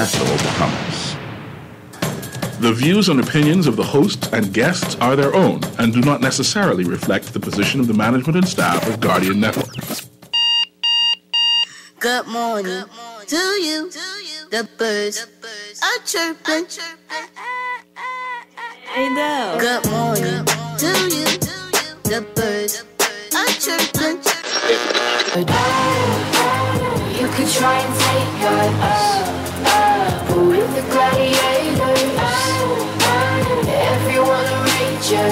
Nassau, Bahamas. The views and opinions of the hosts and guests are their own and do not necessarily reflect the position of the management and staff of Guardian Network. Good morning to you. The birds are chirping. Hey, no. Good morning to you. The birds are chirping. You could try and take us, but with the gladiators, everyone reach you,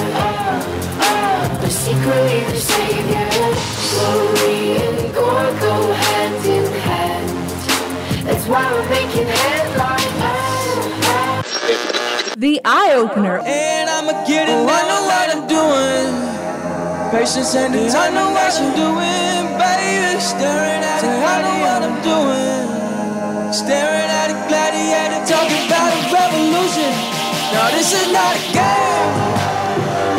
but secretly the savior. Glory and gore go hand in hand. That's why we're making headlines. The eye opener. And I'ma get it, I know what I'm doing. Patience and determination doing, baby. Staring at it, I know what I'm doing. Staring at a gladiator, talking about a revolution. No, this is not a game.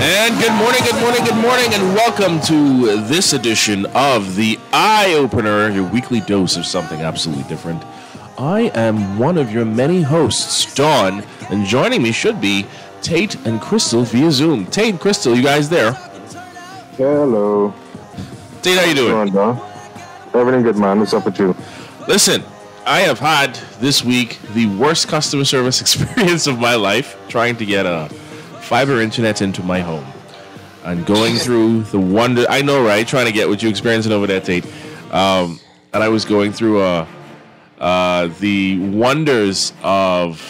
And good morning, good morning, good morning, and welcome to this edition of the Eye Opener, your weekly dose of something absolutely different. I am one of your many hosts, Dawn, and joining me should be Tate and Crystal via Zoom. Tate, Crystal, you guys there? Hello. Tate, how you doing? What's going on, Don? Everything good, man. What's up with you? Listen, I have had this week the worst customer service experience of my life trying to get a fiber internet into my home. And going through the wonder, I know, right? Trying to get what you experiencing over there, Tate. Um, and I was going through uh, uh, the wonders of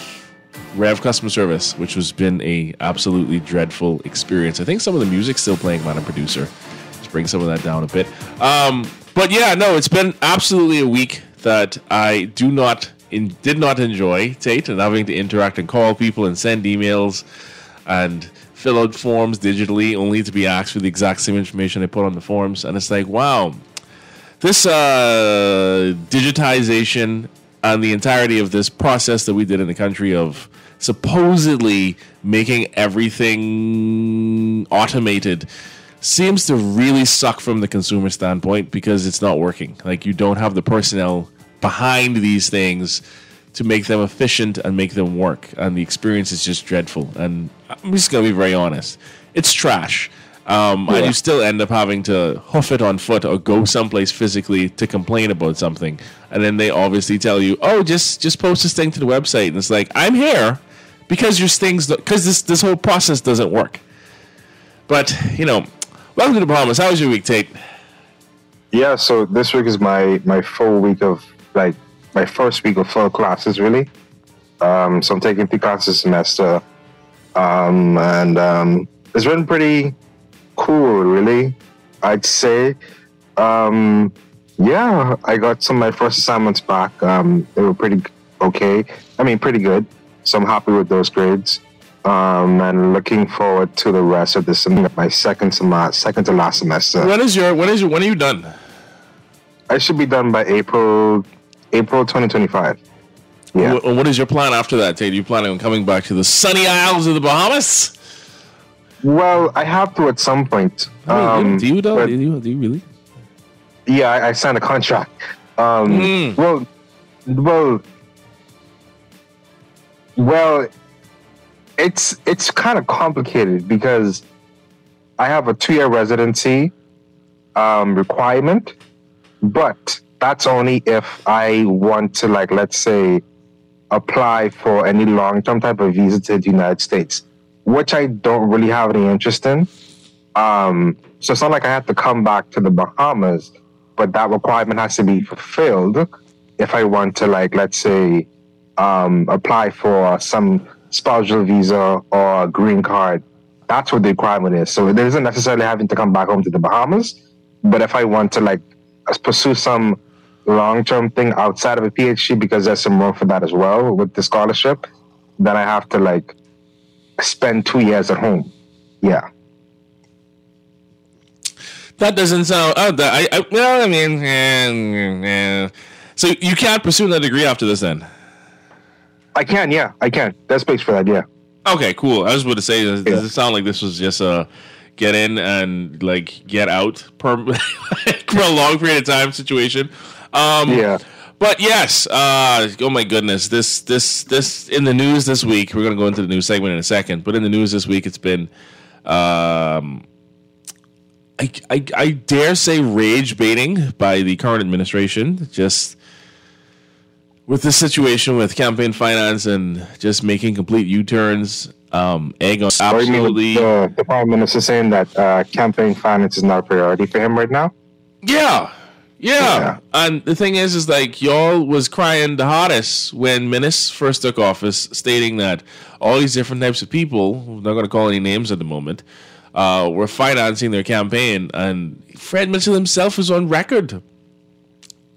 Rev customer service, which has been a absolutely dreadful experience. I think some of the music's still playing, Madam Producer. Let's bring some of that down a bit. Um, but yeah, no, it's been absolutely a week that I do not in, did not enjoy, Tate, and having to interact and call people and send emails and fill out forms digitally, only to be asked for the exact same information I put on the forms. And it's like, wow, this uh, digitization and the entirety of this process that we did in the country of supposedly making everything automated seems to really suck from the consumer standpoint because it's not working. Like you don't have the personnel behind these things to make them efficient and make them work, and the experience is just dreadful. And I'm just gonna be very honest, it's trash. Um, And you still end up having to hoof it on foot or go someplace physically to complain about something, and then they obviously tell you, "Oh, just just post this thing to the website." And it's like, "I'm here because your things because this this whole process doesn't work." But you know, welcome to the Bahamas. How was your week, Tate? Yeah, so this week is my my full week of like my first week of full classes, really. Um, so I'm taking three classes a semester, um, and um, it's been pretty cool, really. I'd say, um, yeah, I got some of my first assignments back. Um, they were pretty okay. I mean, pretty good. So I'm happy with those grades. Um, and looking forward to the rest of this. My second to last, second to last semester. When is your when is your when are you done? I should be done by April, April 2025. Yeah. Wh- what is your plan after that, Tate? Are you planning on coming back to the sunny isles of the Bahamas? Well, I have to at some point. Um, do you though? Do you, do you really? yeah, I, I signed a contract. Um, Mm. Well, well, well, it's it's kind of complicated because I have a two-year residency um, requirement, but that's only if I want to, like, let's say, apply for any long-term type of visa to the United States, which I don't really have any interest in. Um, so it's not like I have to come back to the Bahamas, but that requirement has to be fulfilled if I want to, like, let's say, um, apply for some spousal visa or green card. That's what the requirement is. So it isn't necessarily having to come back home to the Bahamas, but if I want to, like, pursue some long-term thing outside of a PhD, because there's some room for that as well with the scholarship, then I have to, like, spend two years at home. Yeah. That doesn't sound. Oh, that, I, I. Well, I mean, eh, eh. so you can't pursue that degree after this, then? I can, yeah, I can. There's space for that, yeah. Okay, cool. I was about to say, does, Yeah. it sound like this was just a get in and like get out per for a long period of time situation? Um, Yeah. But yes, uh, oh my goodness, this this this in the news this week. We're gonna go into the news segment in a second, but in the news this week, it's been, um, I, I I dare say rage baiting by the current administration. Just with this situation with campaign finance and just making complete U turns. Um, egg on Or absolutely. the, the prime minister saying that uh, campaign finance is not a priority for him right now? Yeah. Yeah. Yeah. And the thing is, is like y'all was crying the hardest when Minnis first took office, stating that all these different types of people, I'm not going to call any names at the moment, uh, were financing their campaign. And Fred Mitchell himself is on record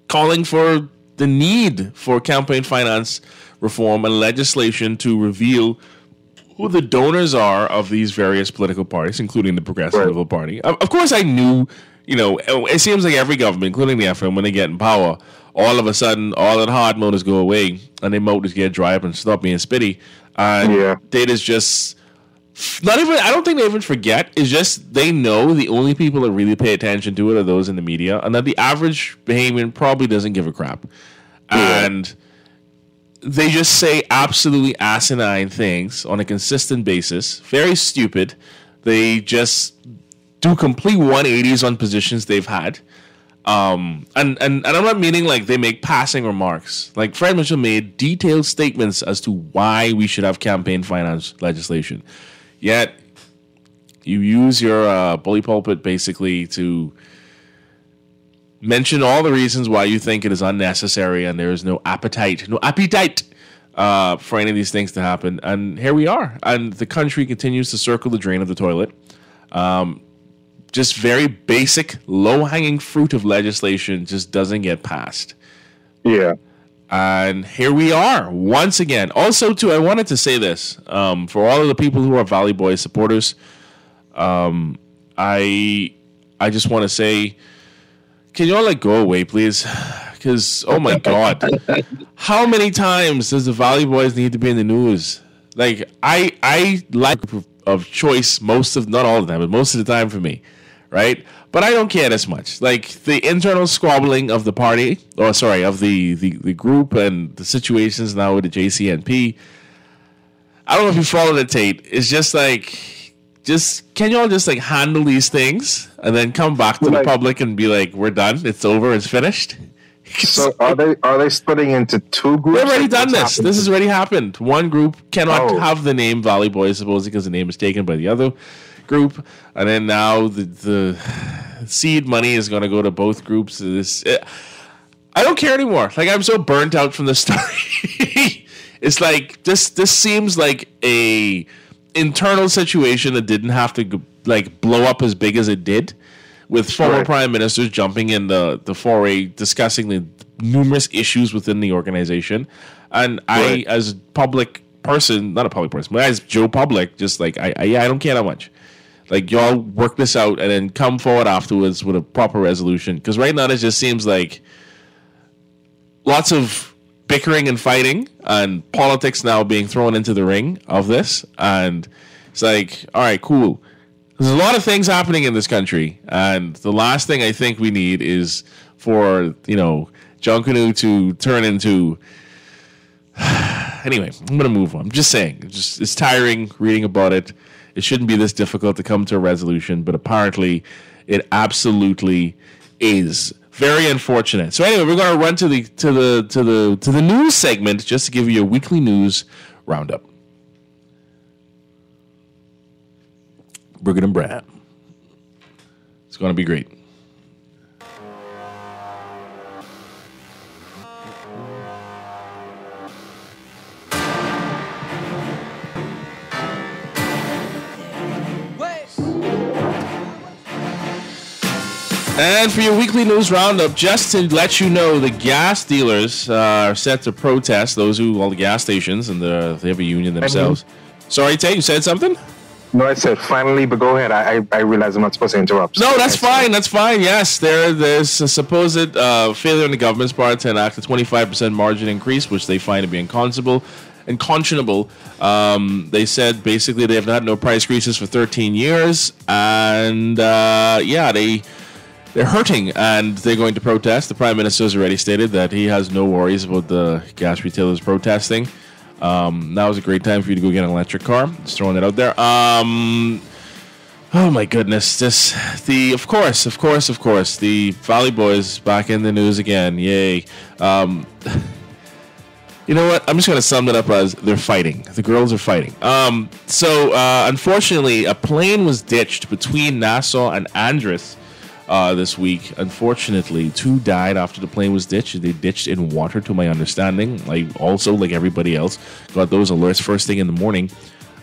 calling for the need for campaign finance reform and legislation to reveal who the donors are of these various political parties, including the Progressive Right. Liberal Party. Of, of course, I knew, you know, oh, it seems like every government, including the FM, when they get in power, all of a sudden, all the hard motors go away and their motors get dry up and stop being spitty. And Yeah. they just just not even I don't think they even forget. It's just they know the only people that really pay attention to it are those in the media, and that the average Bahamian probably doesn't give a crap. And they just say absolutely asinine things on a consistent basis. Very stupid. They just do complete 180s on positions they've had. Um, and, and, and I'm not meaning like they make passing remarks. Like Fred Mitchell made detailed statements as to why we should have campaign finance legislation. Yet you use your uh, bully pulpit basically to mention all the reasons why you think it is unnecessary and there is no appetite, no appetite uh, for any of these things to happen. And here we are. And the country continues to circle the drain of the toilet. Um, just very basic, low hanging fruit of legislation just doesn't get passed. Yeah. And here we are once again. Also, too, I wanted to say this um, for all of the people who are Valley Boys supporters. Um, I I just want to say, can you all like go away, please? Because oh my god, how many times does the Valley Boys need to be in the news? Like I I like of choice most of not all the time, but most of the time for me, right? But I don't care as much. Like the internal squabbling of the party, or sorry, of the the, the group and the situations now with the JCNP. I don't know if you follow the Tate. It's just like, just can y'all just like handle these things and then come back to the public and be like, we're done, it's over, it's finished. So are they are they splitting into two groups? We've already Like, done this. happening? This has already happened. One group cannot Oh. have the name Valley Boys, supposedly because the name is taken by the other group, and then now the the seed money is going to go to both groups. This it, I don't care anymore. Like I'm so burnt out from the story. it's like this. This seems like a internal situation that didn't have to like blow up as big as it did with former Right. prime ministers jumping in the, the foray, discussing the numerous issues within the organization. And I, as a public person, not a public person, but as Joe Public, just like, I, I, yeah, I don't care that much. Like, y'all work this out and then come forward afterwards with a proper resolution. Because right now, it just seems like lots of bickering and fighting and politics now being thrown into the ring of this. And it's like, all right, cool. There's a lot of things happening in this country, and the last thing I think we need is for you know Junkanoo to turn into. anyway, I'm gonna move on. I'm just saying, it's just it's tiring reading about it. It shouldn't be this difficult to come to a resolution, but apparently, it absolutely is. Very unfortunate. So anyway, we're gonna run to the to the to the to the news segment just to give you a weekly news roundup. Brigham and Brad. It's going to be great. And for your weekly news roundup, just to let you know, the gas dealers uh, are set to protest. Those who all the gas stations and the, they have a union themselves. Sorry, Tate, you said something? No, I said finally, but go ahead. I I, I realize I'm not supposed to interrupt. No, that's fine. That's fine. Yes, there there's a supposed uh, failure on the government's part to enact a 25% margin increase, which they find to be unconscionable. Unconscionable. Um, they said basically they have had no price increases for 13 years, and uh, yeah, they they're hurting and they're going to protest. The prime minister has already stated that he has no worries about the gas retailers protesting. Um, now is a great time for you to go get an electric car. Just throwing it out there. Um, oh my goodness! This the of course, of course, of course. The Valley Boys back in the news again. Yay! Um, you know what? I'm just going to sum it up as they're fighting. The girls are fighting. Um, so, uh, unfortunately, a plane was ditched between Nassau and Andros uh, this week. Unfortunately, two died after the plane was ditched. They ditched in water, to my understanding. I also, like everybody else, got those alerts first thing in the morning.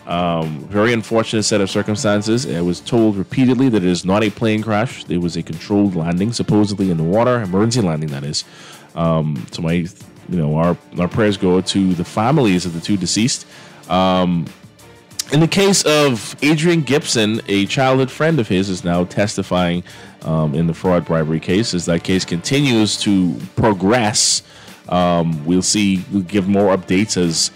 Um, very unfortunate set of circumstances. I was told repeatedly that it is not a plane crash. It was a controlled landing, supposedly in the water, emergency landing, that is. Um, so my, you know, our our prayers go to the families of the two deceased. Um, in the case of Adrian Gibson, a childhood friend of his is now testifying um, in the fraud bribery case. As that case continues to progress, um, we'll see. We'll give more updates as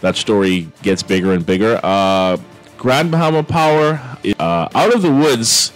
that story gets bigger and bigger. Uh, Grand Bahama Power uh, out of the woods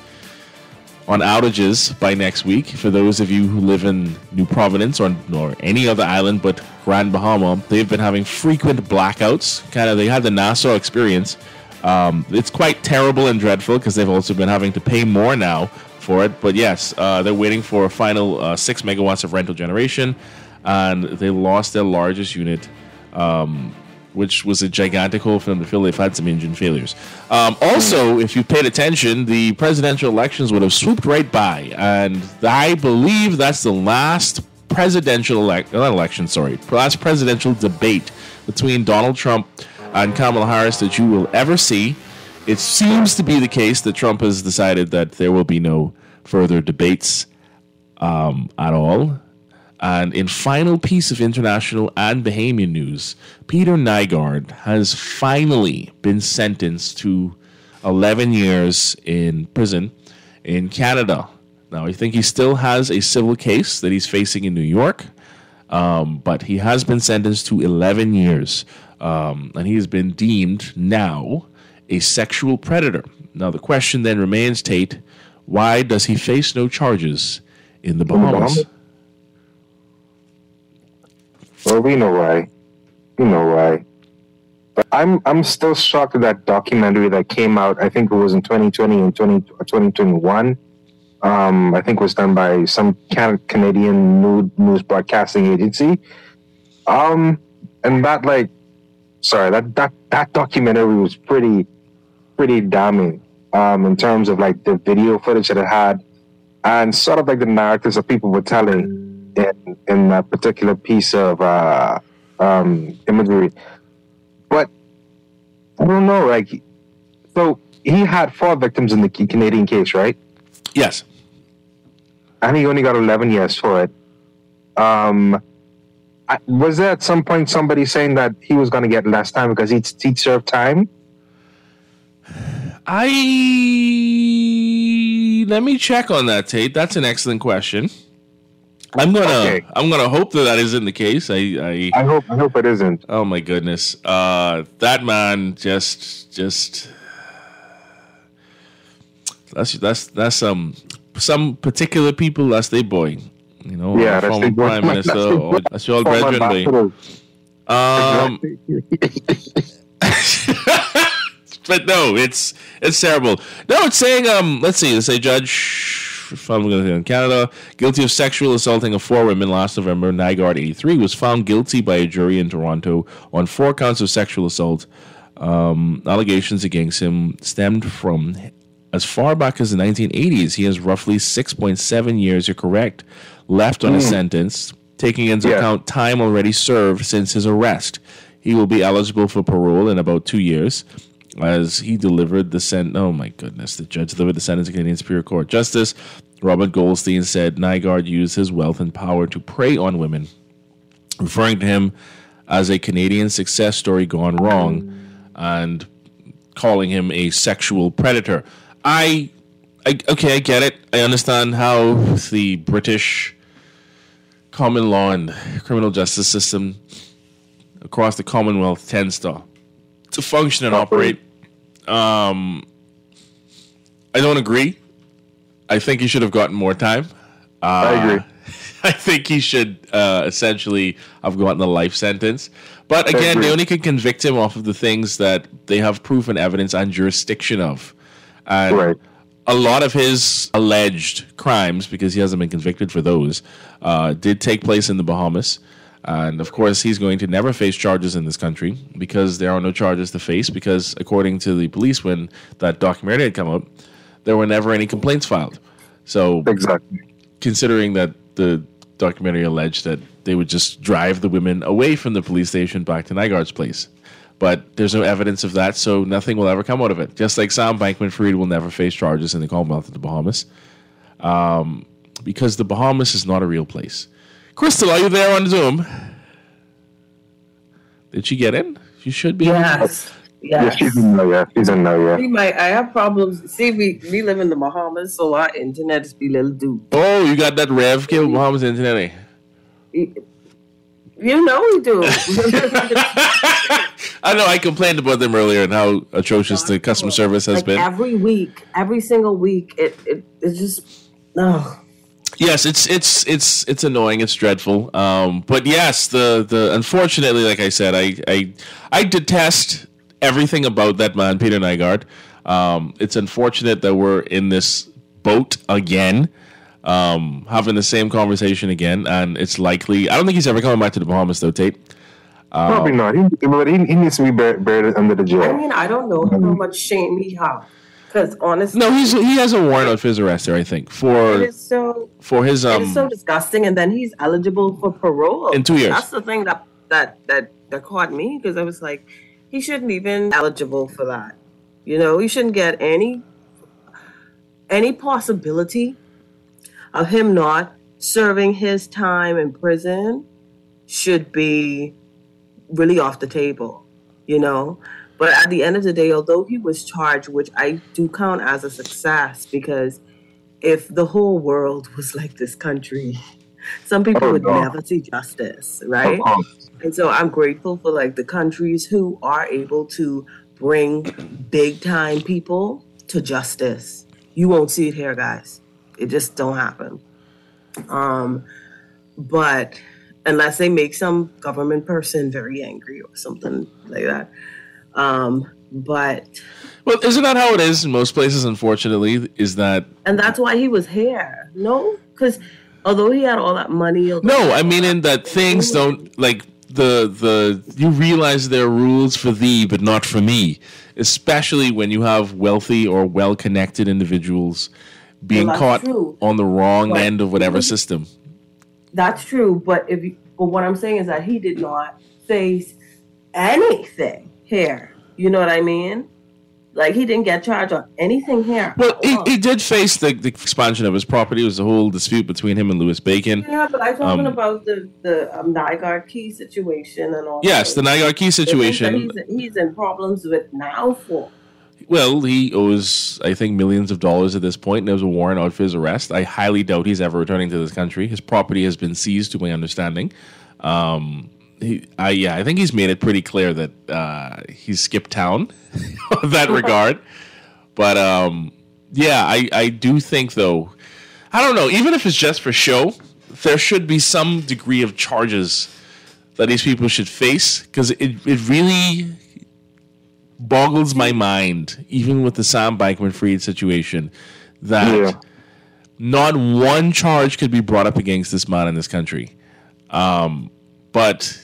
on outages by next week. For those of you who live in New Providence or, or any other island but Grand Bahama, they've been having frequent blackouts. Kind of, they had the Nassau experience. Um, it's quite terrible and dreadful because they've also been having to pay more now for it. But yes, uh, they're waiting for a final uh, six megawatts of rental generation, and they lost their largest unit. Um, which was a gigantic hole for them to fill. They've had some engine failures. Um, also, if you paid attention, the presidential elections would have swooped right by, and I believe that's the last presidential elect not election, sorry, last presidential debate between Donald Trump and Kamala Harris that you will ever see. It seems to be the case that Trump has decided that there will be no further debates um, at all. And in final piece of international and Bahamian news, Peter Nygard has finally been sentenced to 11 years in prison in Canada. Now, I think he still has a civil case that he's facing in New York, um, but he has been sentenced to 11 years. Um, and he has been deemed now a sexual predator. Now, the question then remains, Tate, why does he face no charges in the Bahamas? Well, we know why. We know why. But I'm I'm still shocked at that documentary that came out. I think it was in 2020 and 20, 2021. Um, I think was done by some Can- Canadian news, news broadcasting agency. Um, and that like, sorry, that that that documentary was pretty pretty damning. Um, in terms of like the video footage that it had, and sort of like the narratives that people were telling in in that particular piece of uh, um, imagery. But I don't know, like, so he had four victims in the Canadian case, right? Yes. And he only got 11 years for it. Um, I, was there at some point somebody saying that he was going to get less time because he'd, he'd served time? I let me check on that, Tate. That's an excellent question. I'm gonna Okay. I'm gonna hope that that isn't the case. I, I I hope I hope it isn't. oh my goodness, uh, that man just just that's that's that's some some particular people. That's their boy. You know, Yeah, that's former their boy. prime minister. That's or that's your brethren, boy. Um, but no, it's it's terrible. No, it's saying um. Let's see. Let's say Judge. If I'm going to in Canada, guilty of sexual assaulting of four women last November, Nygard, 83, was found guilty by a jury in Toronto on four counts of sexual assault. Um, allegations against him stemmed from as far back as the 1980s. He has roughly 6.7 years, you're correct, left on his hmm. sentence, taking into Yeah. account time already served since his arrest. He will be eligible for parole in about two years as he delivered the sent. Oh my goodness! The judge delivered the sentence to the Canadian Superior Court. Justice Robert Goldstein said Nygard used his wealth and power to prey on women, referring to him as a Canadian success story gone wrong, and calling him a sexual predator. I, I okay, I get it. I understand how the British common law and criminal justice system across the Commonwealth tends to to function and operate. Um, I don't agree. I think he should have gotten more time. I agree. I think he should uh, essentially have gotten a life sentence. But again, they only can convict him off of the things that they have proof and evidence and jurisdiction of. And Right. a lot of his alleged crimes, because he hasn't been convicted for those, uh, did take place in the Bahamas. And of course, he's going to never face charges in this country because there are no charges to face. Because according to the police, when that documentary had come out, there were never any complaints filed. So Exactly. considering that the documentary alleged that they would just drive the women away from the police station back to Nygard's place. But there's no evidence of that, so nothing will ever come out of it. Just like Sam Bankman Fried will never face charges in the Commonwealth of the Bahamas. Um, because the Bahamas is not a real place. Crystal, are you there on Zoom? Did she get in? She should be. Yes. Yeah, Yes. she's in there. Yeah, she's in there. Yeah. We might, I have problems. See, we, we live in the Bahamas, so our internet is be little dude. Oh, you got that Rev Kill Bahamas internet. eh? You know we do. I know I complained about them earlier and how atrocious the customer service has like been. every week, every single week, it, it it's just no. Yes, it's it's it's it's annoying. It's dreadful. Um, but yes, the the unfortunately, like I said, I I I detest everything about that man, Peter Nygard. Um, it's unfortunate that we're in this boat again, um, having the same conversation again, and it's likely. I don't think he's ever coming back to the Bahamas, though, Tate. Probably not. He, but he, he needs to be buried, buried under the jail. I mean, I don't know how much shame he has. Because honestly, No, he's he has a warrant of his arrest there, I think, for is so for his um is so disgusting. And then he's eligible for parole In two years. That's the thing that that that that caught me because I was like, he shouldn't even eligible for that. You know, he shouldn't get any any possibility of him not serving his time in prison should be really off the table, you know. But at the end of the day, although he was charged, which I do count as a success, because if the whole world was like this country, some people Oh, would no. never see justice, right? Course. And so I'm grateful for like the countries who are able to bring big time people to justice. You won't see it here, guys. It just don't happen. Um, but unless they make some government person very angry or something like that. Um, but well, isn't that how it is in most places? Unfortunately, is that and that's why he was here. No, because although he had all that money, No, I mean in that things don't like the the you realize there are rules for thee but not for me, especially when you have wealthy or well connected individuals being Well, caught true. on the wrong But- end of whatever system. That's true, but if you, but what I'm saying is that he did not face anything here. You know what I mean? Like he didn't get charged on anything here. Well, he, he did face the, the expansion of his property. It was a whole dispute between him and Louis Bacon. yeah, but I'm talking um, about the the um, Nygard Cay situation and all. Yes, the. Nygard Cay The things that situation. He's, he's in problems with now for. Well, he owes, I think, millions of dollars at this point, and there's a warrant out for his arrest. I highly doubt he's ever returning to this country. His property has been seized, to my understanding. Um, he, I, yeah, I think he's made it pretty clear that uh, he's skipped town in that regard. But um, yeah, I, I do think though, I don't know, even if it's just for show, there should be some degree of charges that these people should face because it, it really boggles my mind, even with the Sam Bankman Fried situation, that Yeah. not one charge could be brought up against this man in this country. Um, but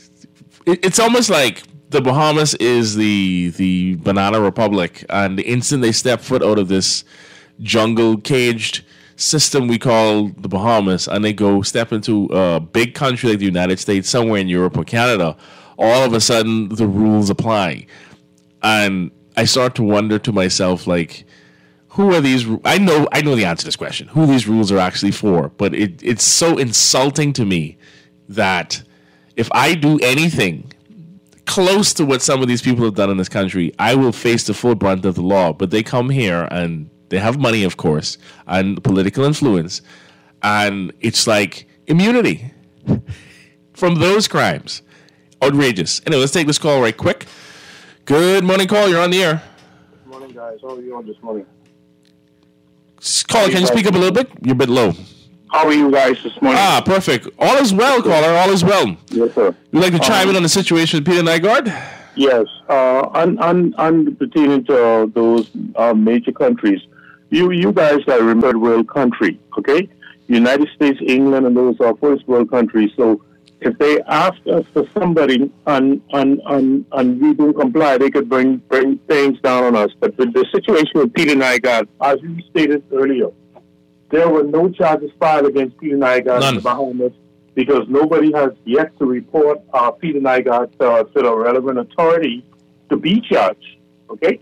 it, it's almost like the Bahamas is the the banana republic, and the instant they step foot out of this jungle caged system we call the Bahamas, and they go step into a big country like the United States, somewhere in Europe or Canada, all of a sudden the rules apply, and I start to wonder to myself like who are these I know I know the answer to this question. Who these rules are actually for, but it, it's so insulting to me that if I do anything close to what some of these people have done in this country, I will face the full brunt of the law. But they come here and they have money, of course, and political influence, and it's like immunity from those crimes. Outrageous. Anyway, let's take this call right quick. Good morning, call. You're on the air. Good morning, guys. How are you on this morning? Caller, can you speak up a little bit? You're a bit low. How are you guys this morning? Ah, perfect. All is well, caller. All is well. Yes, sir. You'd like to chime Um, in on the situation with Peter Nygard? Yes, uh, on, on, on pertaining to uh, those uh, major countries, you you guys are a third world country, okay? United States, England, and those are first world countries. So if they ask us for somebody and and, and, and we don't comply, they could bring bring things down on us. But with the situation with Peter Nygard, as you stated earlier, there were no charges filed against Peter Nygard in the Bahamas because nobody has yet to report uh, Peter Nygard uh, to the relevant authority to be charged. Okay,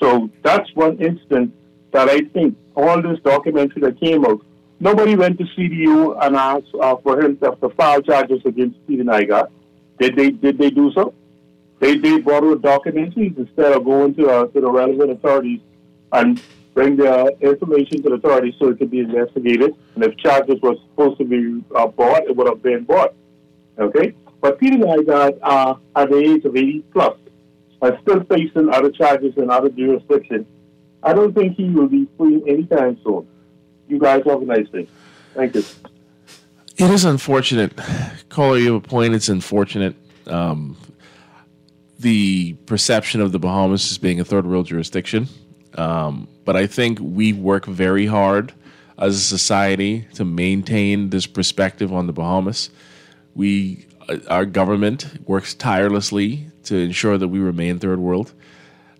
so that's one instance that I think all this documentary that came out, nobody went to CDU and asked uh, for him to, to file charges against Peter Nygard. Did they? Did they do so? They they borrowed documentaries instead of going to uh, to the relevant authorities and bring the information to the authorities so it could be investigated. And if charges were supposed to be uh, brought, it would have been brought. Okay? But Peter Nygard, uh, at the age of 80 plus, is still facing other charges in other jurisdictions. I don't think he will be free anytime soon. You guys have a nice day. Thank you. It is unfortunate. Caller, you have a point. It's unfortunate. Um, the perception of the Bahamas as being a third world jurisdiction. Um, but I think we work very hard as a society to maintain this perspective on the Bahamas. We, uh, our government works tirelessly to ensure that we remain third world.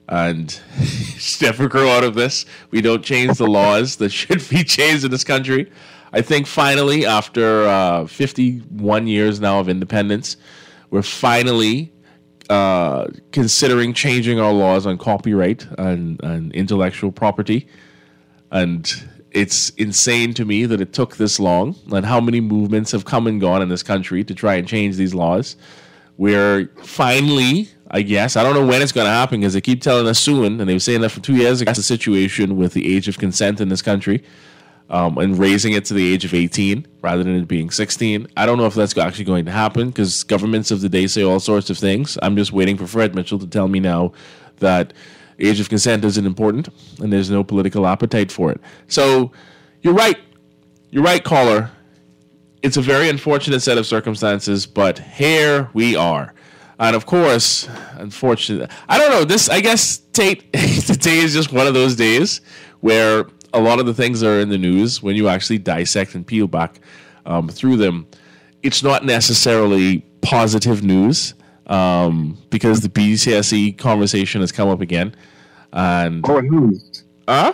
And never grow out of this. We don't change the laws that should be changed in this country. I think finally, after uh, 51 years now of independence, we're finally uh, considering changing our laws on copyright and, and intellectual property. And it's insane to me that it took this long and how many movements have come and gone in this country to try and change these laws. We're finally, I guess, I don't know when it's going to happen because they keep telling us soon, and they were saying that for two years. That's the situation with the age of consent in this country um, and raising it to the age of 18 rather than it being 16. I don't know if that's actually going to happen because governments of the day say all sorts of things. I'm just waiting for Fred Mitchell to tell me now that age of consent isn't important and there's no political appetite for it. So you're right. You're right, caller. It's a very unfortunate set of circumstances, but here we are. And of course, unfortunately, I don't know. This, I guess, Tate, today is just one of those days where a lot of the things that are in the news, when you actually dissect and peel back um, through them, it's not necessarily positive news um, because the BCSE conversation has come up again. And oh, it has. Huh?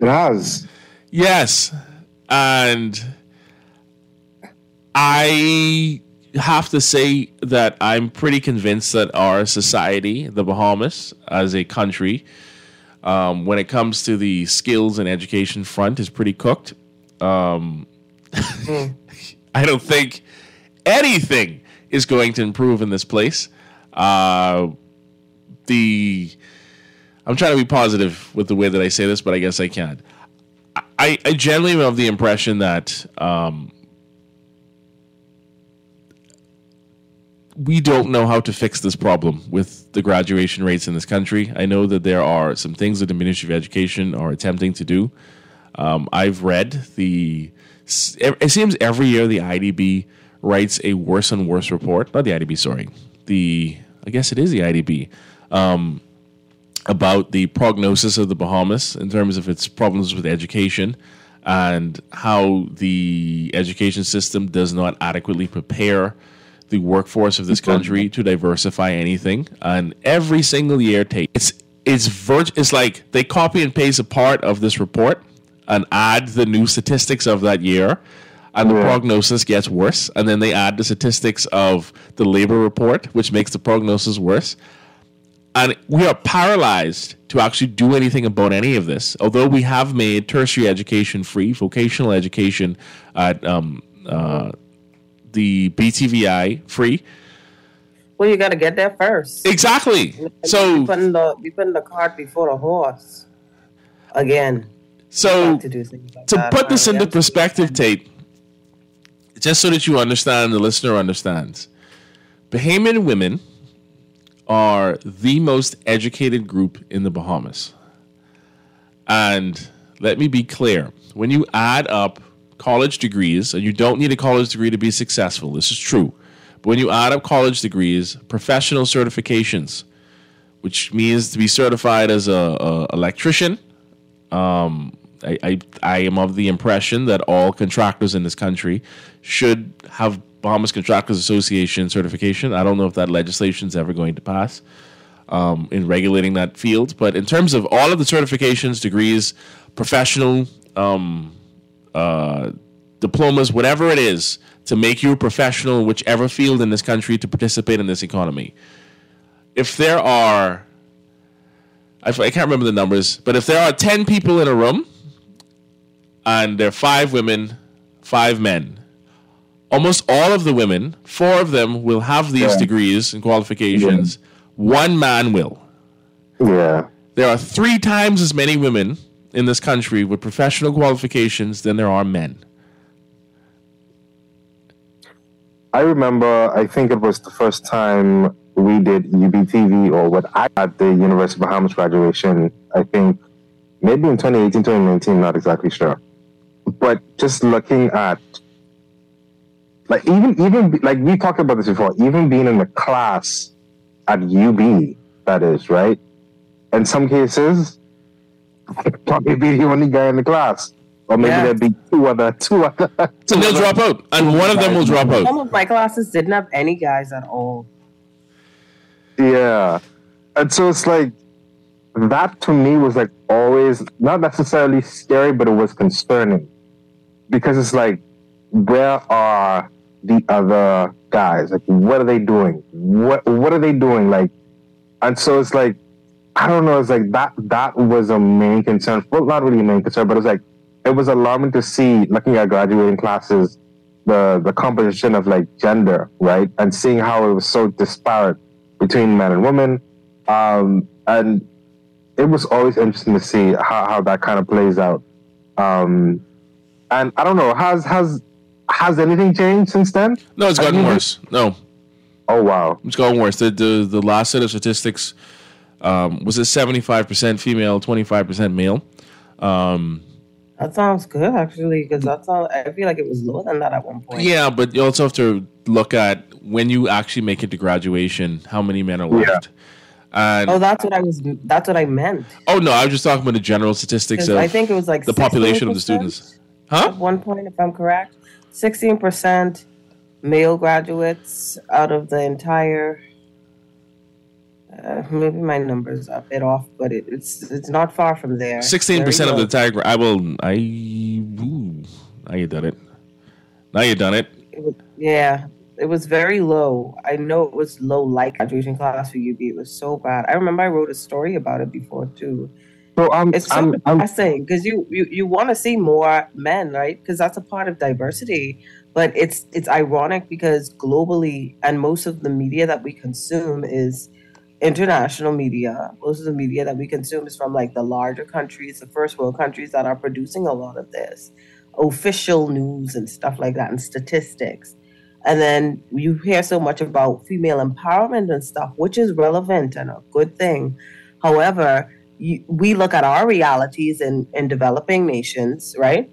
It has. Yes, and I have to say that I'm pretty convinced that our society, the Bahamas, as a country, um, when it comes to the skills and education front, is pretty cooked. Um, I don't think anything is going to improve in this place. Uh, the I'm trying to be positive with the way that I say this, but I guess I can't. I, I generally am of the impression that um, we don't know how to fix this problem with the graduation rates in this country. I know that there are some things that the Ministry of Education are attempting to do. Um, I've read the. It seems every year the IDB writes a worse and worse report. Not the IDB, sorry. The I guess it is the IDB. Um, about the prognosis of the Bahamas in terms of its problems with education and how the education system does not adequately prepare the workforce of this country to diversify anything. And every single year, take it's it's it's like they copy and paste a part of this report and add the new statistics of that year. And the prognosis gets worse. And then they add the statistics of the labor report, which makes the prognosis worse and we are paralyzed to actually do anything about any of this. Although we have made tertiary education free, vocational education at um, uh, the BTVI free. Well, you got to get there first. Exactly. So we putting the we putting the cart before the horse. Again. So to, like to put this into perspective, Tate, just so that you understand, the listener understands, Bahamian women are the most educated group in the Bahamas. And let me be clear. When you add up college degrees, and you don't need a college degree to be successful, this is true. But when you add up college degrees, professional certifications, which means to be certified as a, a electrician, um, I, I, I am of the impression that all contractors in this country should have Bahamas Contractors Association certification. I don't know if that legislation is ever going to pass um, in regulating that field, but in terms of all of the certifications, degrees, professional um, uh, diplomas, whatever it is, to make you a professional in whichever field in this country to participate in this economy. If there are, I can't remember the numbers, but if there are 10 people in a room and there are five women, five men, almost all of the women, four of them will have these Yeah. degrees and qualifications. One man will. Yeah. There are three times as many women in this country with professional qualifications than there are men. I remember, I think it was the first time we did UBTV or what I at the University of Bahamas graduation, I think maybe in 2018, 2019, not exactly sure. But just looking at, like, even, even, like, we talked about this before, even being in the class at UB, that is, right? In some cases, probably be the only guy in the class. Or maybe Yeah. there'd be two other, two other, two And they'll other drop out, and one of them will drop out. Some of my classes didn't have any guys at all. Yeah. And so it's like that to me was like always not necessarily scary, but it was concerning. Because it's like, where are the other guys? Like what are they doing? What what are they doing? Like and so it's like I don't know, it's like that that was a main concern. Well not really a main concern, but it's like it was alarming to see looking at graduating classes the the composition of like gender, right? And seeing how it was so disparate between men and women. Um, and it was always interesting to see how, how that kind of plays out. Um, and I don't know, has has has anything changed since then? No, it's gotten worse. No, Oh wow. it's gotten worse. The the, the last set of statistics um, was it seventy five percent female, twenty five percent male. Um, That sounds good actually, because that's all. I feel like it was lower than that at one point. yeah, but you also have to look at when you actually make it to graduation, how many men are left. And Oh, that's what I was. That's what I meant. oh no, I was just talking about the general statistics of I think it was like the population of the students. Huh? At one point, if I'm correct, sixteen percent male graduates out of the entire. Uh, maybe my numbers are a bit off, but it, it's it's not far from there. Sixteen percent of the low. entire. gra- I will. I. Ooh, now you done it. Now you done it. It was- yeah, it was very low. I know it was low like graduation class for UB. It was so bad. I remember I wrote a story about it before too. So I'm It's so I'm, I'm depressing because you you, you want to see more men, right? Because that's a part of diversity. But it's it's ironic because globally, and most of the media that we consume is international media. Most of the media that we consume is from like the larger countries, the first world countries that are producing a lot of this, official news and stuff like that, and statistics. And then you hear so much about female empowerment and stuff, which is relevant and a good thing. However, you, we look at our realities in, in developing nations, right?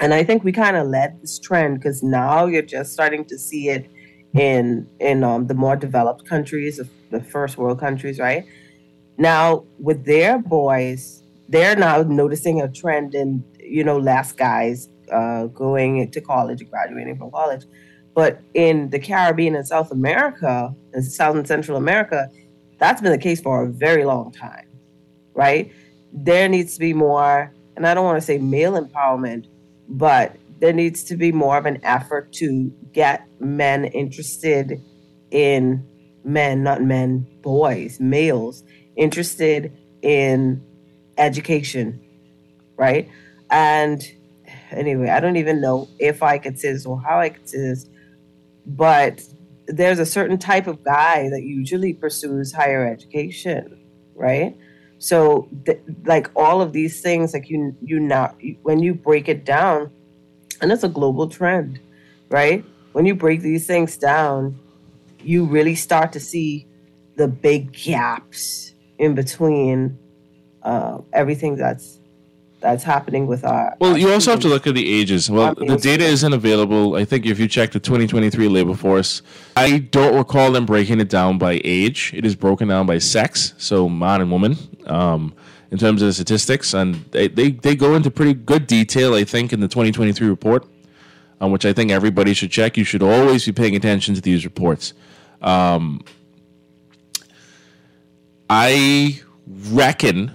And I think we kind of led this trend because now you're just starting to see it in in um, the more developed countries, the, first world countries, right? Now with their boys, they're now noticing a trend in you know less guys uh, going to college, graduating from college. But in the Caribbean and South America, and South and Central America, that's been the case for a very long time, right? There needs to be more, and I don't want to say male empowerment, but there needs to be more of an effort to get men interested in men, not men, boys, males, interested in education, right? And anyway, I don't even know if I could say this or how I could say this, but there's a certain type of guy that usually pursues higher education, right? So, th- like all of these things, like you, you not when you break it down, and it's a global trend, right? When you break these things down, you really start to see the big gaps in between uh, everything that's that's happening with our. Well, our you also have to look at the ages. Well, the data isn't available. I think if you check the 2023 labor force, I don't recall them breaking it down by age. It is broken down by sex, so man and woman, um, in terms of the statistics, and they, they they go into pretty good detail. I think in the 2023 report, um, which I think everybody should check. You should always be paying attention to these reports. Um, I reckon,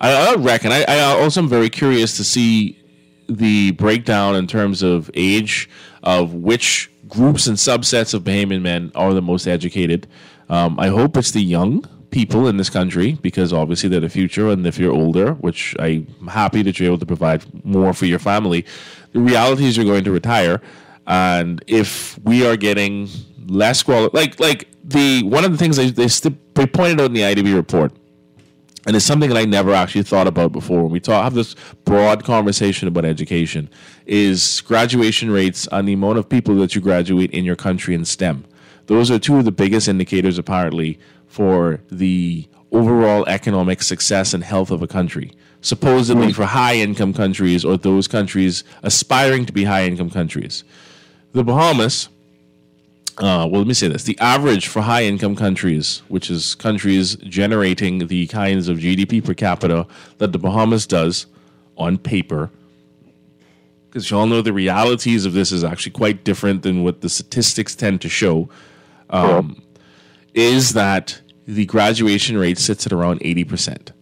I, I reckon, I, I also am very curious to see the breakdown in terms of age of which groups and subsets of Bahamian men are the most educated. Um, I hope it's the young people in this country because obviously they're the future, and if you're older, which I'm happy that you're able to provide more for your family, the reality is you're going to retire, and if we are getting less quality, like like the one of the things they they, they pointed out in the IDB report and it's something that I never actually thought about before. When we talk, have this broad conversation about education, is graduation rates on the amount of people that you graduate in your country in STEM. Those are two of the biggest indicators, apparently, for the overall economic success and health of a country. Supposedly for high income countries or those countries aspiring to be high income countries. The Bahamas, uh, well, let me say this: the average for high-income countries, which is countries generating the kinds of GDP per capita that the Bahamas does on paper, because you all know the realities of this is actually quite different than what the statistics tend to show, um, is that the graduation rate sits at around eighty percent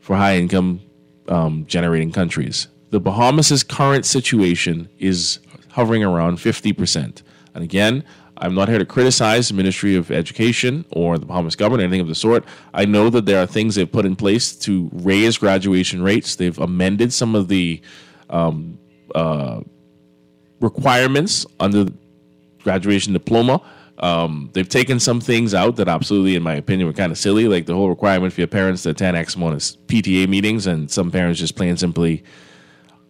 for high-income um, generating countries. The Bahamas' current situation is hovering around 50%. And again, I'm not here to criticize the Ministry of Education or the Bahamas government, anything of the sort. I know that there are things they've put in place to raise graduation rates. They've amended some of the um, uh, requirements under the graduation diploma. Um, they've taken some things out that absolutely, in my opinion, were kind of silly, like the whole requirement for your parents to attend X amount of PTA meetings, and some parents just plain simply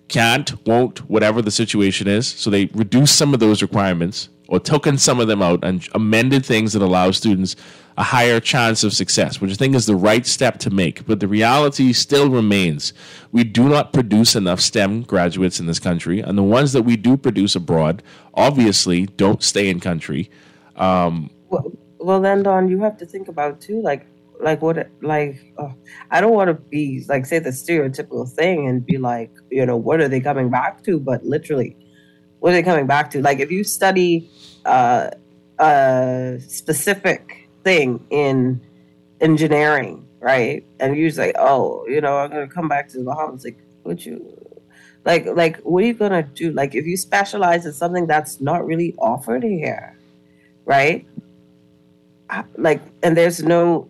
can't, won't, whatever the situation is. So they reduced some of those requirements or taken some of them out and amended things that allow students a higher chance of success, which I think is the right step to make. But the reality still remains we do not produce enough STEM graduates in this country, and the ones that we do produce abroad obviously don't stay in country. Um, Well, well, then, Don, you have to think about too, like, like what, like, uh, I don't want to be like say the stereotypical thing and be like, you know, what are they coming back to? But literally, what are they coming back to? Like, if you study uh, a specific thing in engineering, right, and just like, oh, you know, I'm gonna come back to the Bahamas, like, would you? Like, like, what are you gonna do? Like, if you specialize in something that's not really offered here, right? Like and there's no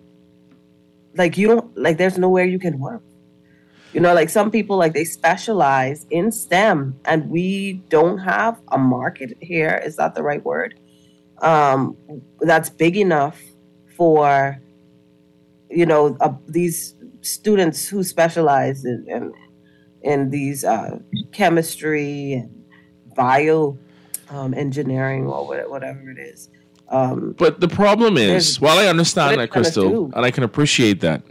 like you don't like there's nowhere you can work. You know like some people like they specialize in stem and we don't have a market here is that the right word? Um that's big enough for you know uh, these students who specialize in in, in these uh, chemistry and bio um, engineering or whatever it is um, But the problem is, while I understand that, Crystal, and I can appreciate that,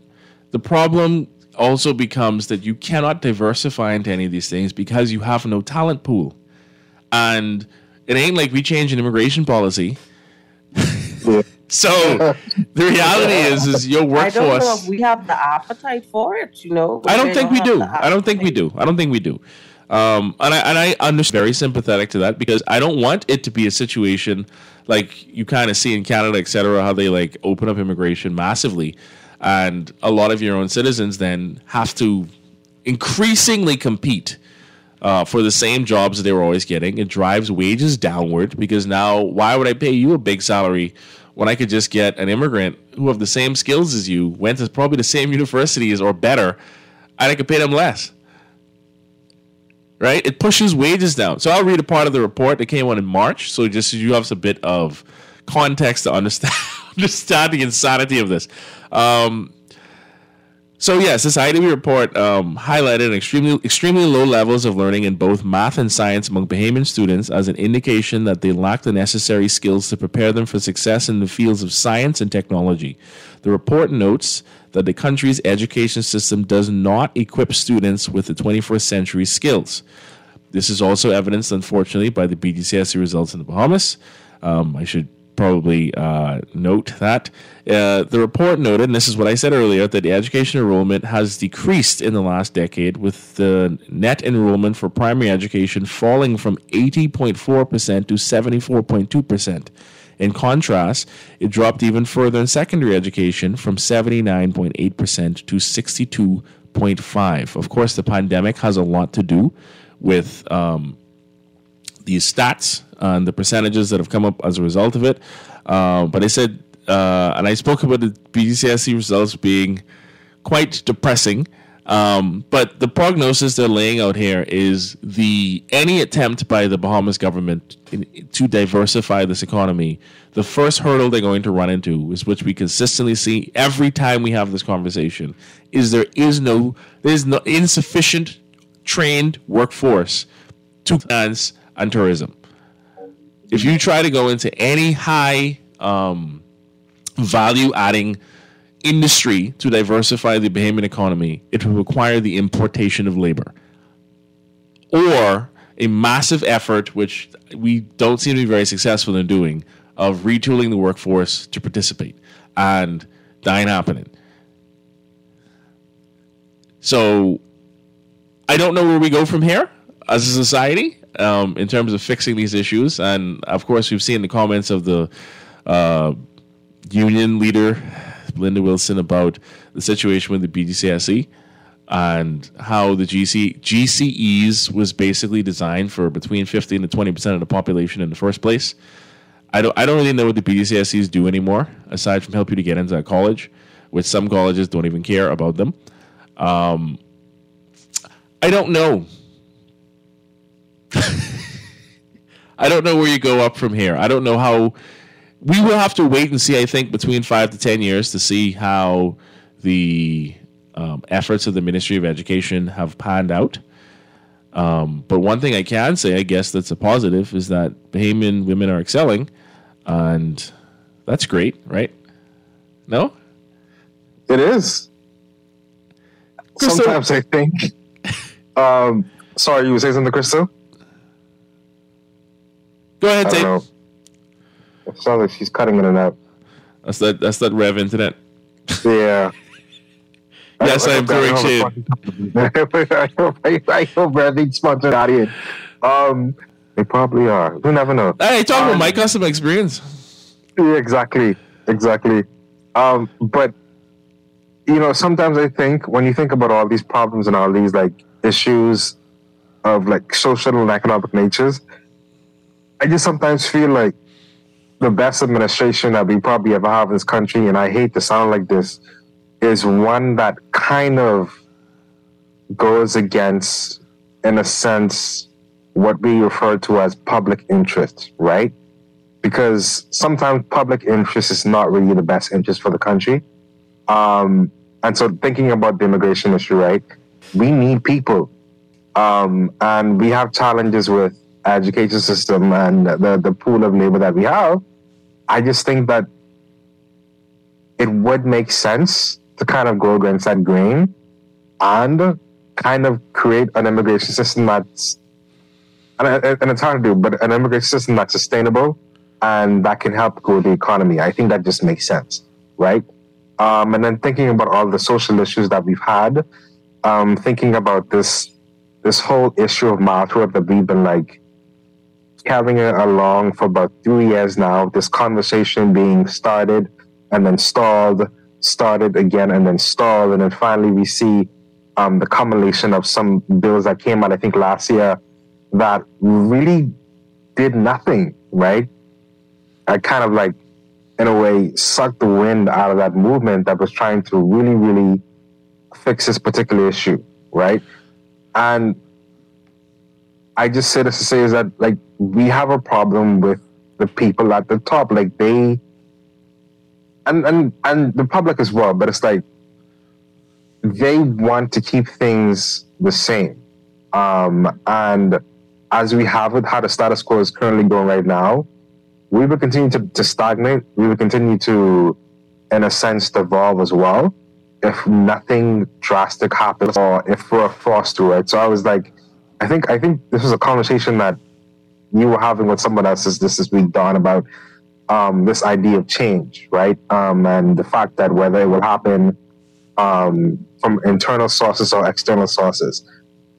the problem also becomes that you cannot diversify into any of these things because you have no talent pool. And it ain't like we change an immigration policy. so the reality is, is your I don't know workforce. if we have the appetite for it, you know. I don't think we do. I don't think we do. I don't think we do. Um, and I and I understand very sympathetic to that because I don't want it to be a situation like you kind of see in Canada, et cetera, how they like open up immigration massively, and a lot of your own citizens then have to increasingly compete uh, for the same jobs that they were always getting. It drives wages downward because now why would I pay you a big salary when I could just get an immigrant who have the same skills as you, went to probably the same universities or better, and I could pay them less. Right? It pushes wages down. So I'll read a part of the report that came out in March. So just so you have a bit of context to understand understand the insanity of this. Um, So yes, this IDB report um, highlighted extremely extremely low levels of learning in both math and science among Bahamian students as an indication that they lack the necessary skills to prepare them for success in the fields of science and technology. The report notes that the country's education system does not equip students with the 21st century skills. This is also evidenced, unfortunately, by the BGCSE results in the Bahamas. Um, I should probably uh, note that. Uh, the report noted, and this is what I said earlier, that the education enrollment has decreased in the last decade, with the net enrollment for primary education falling from 80.4% to 74.2%. In contrast, it dropped even further in secondary education from 79.8% to 62.5. Of course, the pandemic has a lot to do with um, these stats and the percentages that have come up as a result of it. Uh, but I said, uh, and I spoke about the BGCSE results being quite depressing. Um, but the prognosis they're laying out here is the any attempt by the Bahamas government in, to diversify this economy. The first hurdle they're going to run into is which we consistently see every time we have this conversation is there is no there's no insufficient trained workforce to finance and tourism. If you try to go into any high um, value adding industry to diversify the Bahamian economy, it will require the importation of labor or a massive effort, which we don't seem to be very successful in doing, of retooling the workforce to participate. And that ain't happening. So I don't know where we go from here as a society um, in terms of fixing these issues. And of course, we've seen the comments of the uh, union leader, Linda Wilson, about the situation with the BGCSE and how the GC, GCEs was basically designed for between 15 to 20 percent of the population in the first place. I don't, I don't really know what the BGCSEs do anymore, aside from help you to get into a college, which some colleges don't even care about them. Um, I don't know. I don't know where you go up from here. I don't know how. We will have to wait and see. I think between five to ten years to see how the um, efforts of the Ministry of Education have panned out. Um, but one thing I can say, I guess that's a positive, is that Bahamian women are excelling, and that's great, right? No, It is. Crystal- Sometimes I think. Um, sorry, you were saying something, Crystal? go ahead, I Tate. It sounds like she's cutting in and out. That's that. That's that Rev Internet. Yeah. Yes, I am throwing shade. I hope, I, I hope everything's sponsored out here. Um, they probably are. You never know. Hey, talk about Um, my customer experience. Yeah, exactly, exactly. Um, but you know, sometimes I think when you think about all these problems and all these like issues of like social and economic natures, I just sometimes feel like the best administration that we probably ever have in this country, and I hate to sound like this, is one that kind of goes against, in a sense, what we refer to as public interest, right? because sometimes public interest is not really the best interest for the country. Um, and so thinking about the immigration issue, right? We need people. Um, and we have challenges with education system and the, the pool of labor that we have. I just think that it would make sense to kind of go against that grain and kind of create an immigration system that's and, and it's hard to do, but an immigration system that's sustainable and that can help grow the economy. I think that just makes sense, right? Um, and then thinking about all the social issues that we've had, um, thinking about this this whole issue of martyrdom that we've been like carrying it along for about three years now. This conversation being started and then stalled, started again and then stalled, and then finally we see um, the culmination of some bills that came out, I think last year, that really did nothing, right? I kind of like, in a way, sucked the wind out of that movement that was trying to really, really fix this particular issue, right? And I just say this to say is that like we have a problem with the people at the top, like they, and and and the public as well. But it's like they want to keep things the same. Um, and as we have with how the status quo is currently going right now, we will continue to, to stagnate. We will continue to, in a sense, devolve as well if nothing drastic happens or if we're forced to, right? So I was like, I think I think this was a conversation that you were having with someone else this this week, Don, about um, this idea of change, right? Um, and the fact that whether it will happen um, from internal sources or external sources.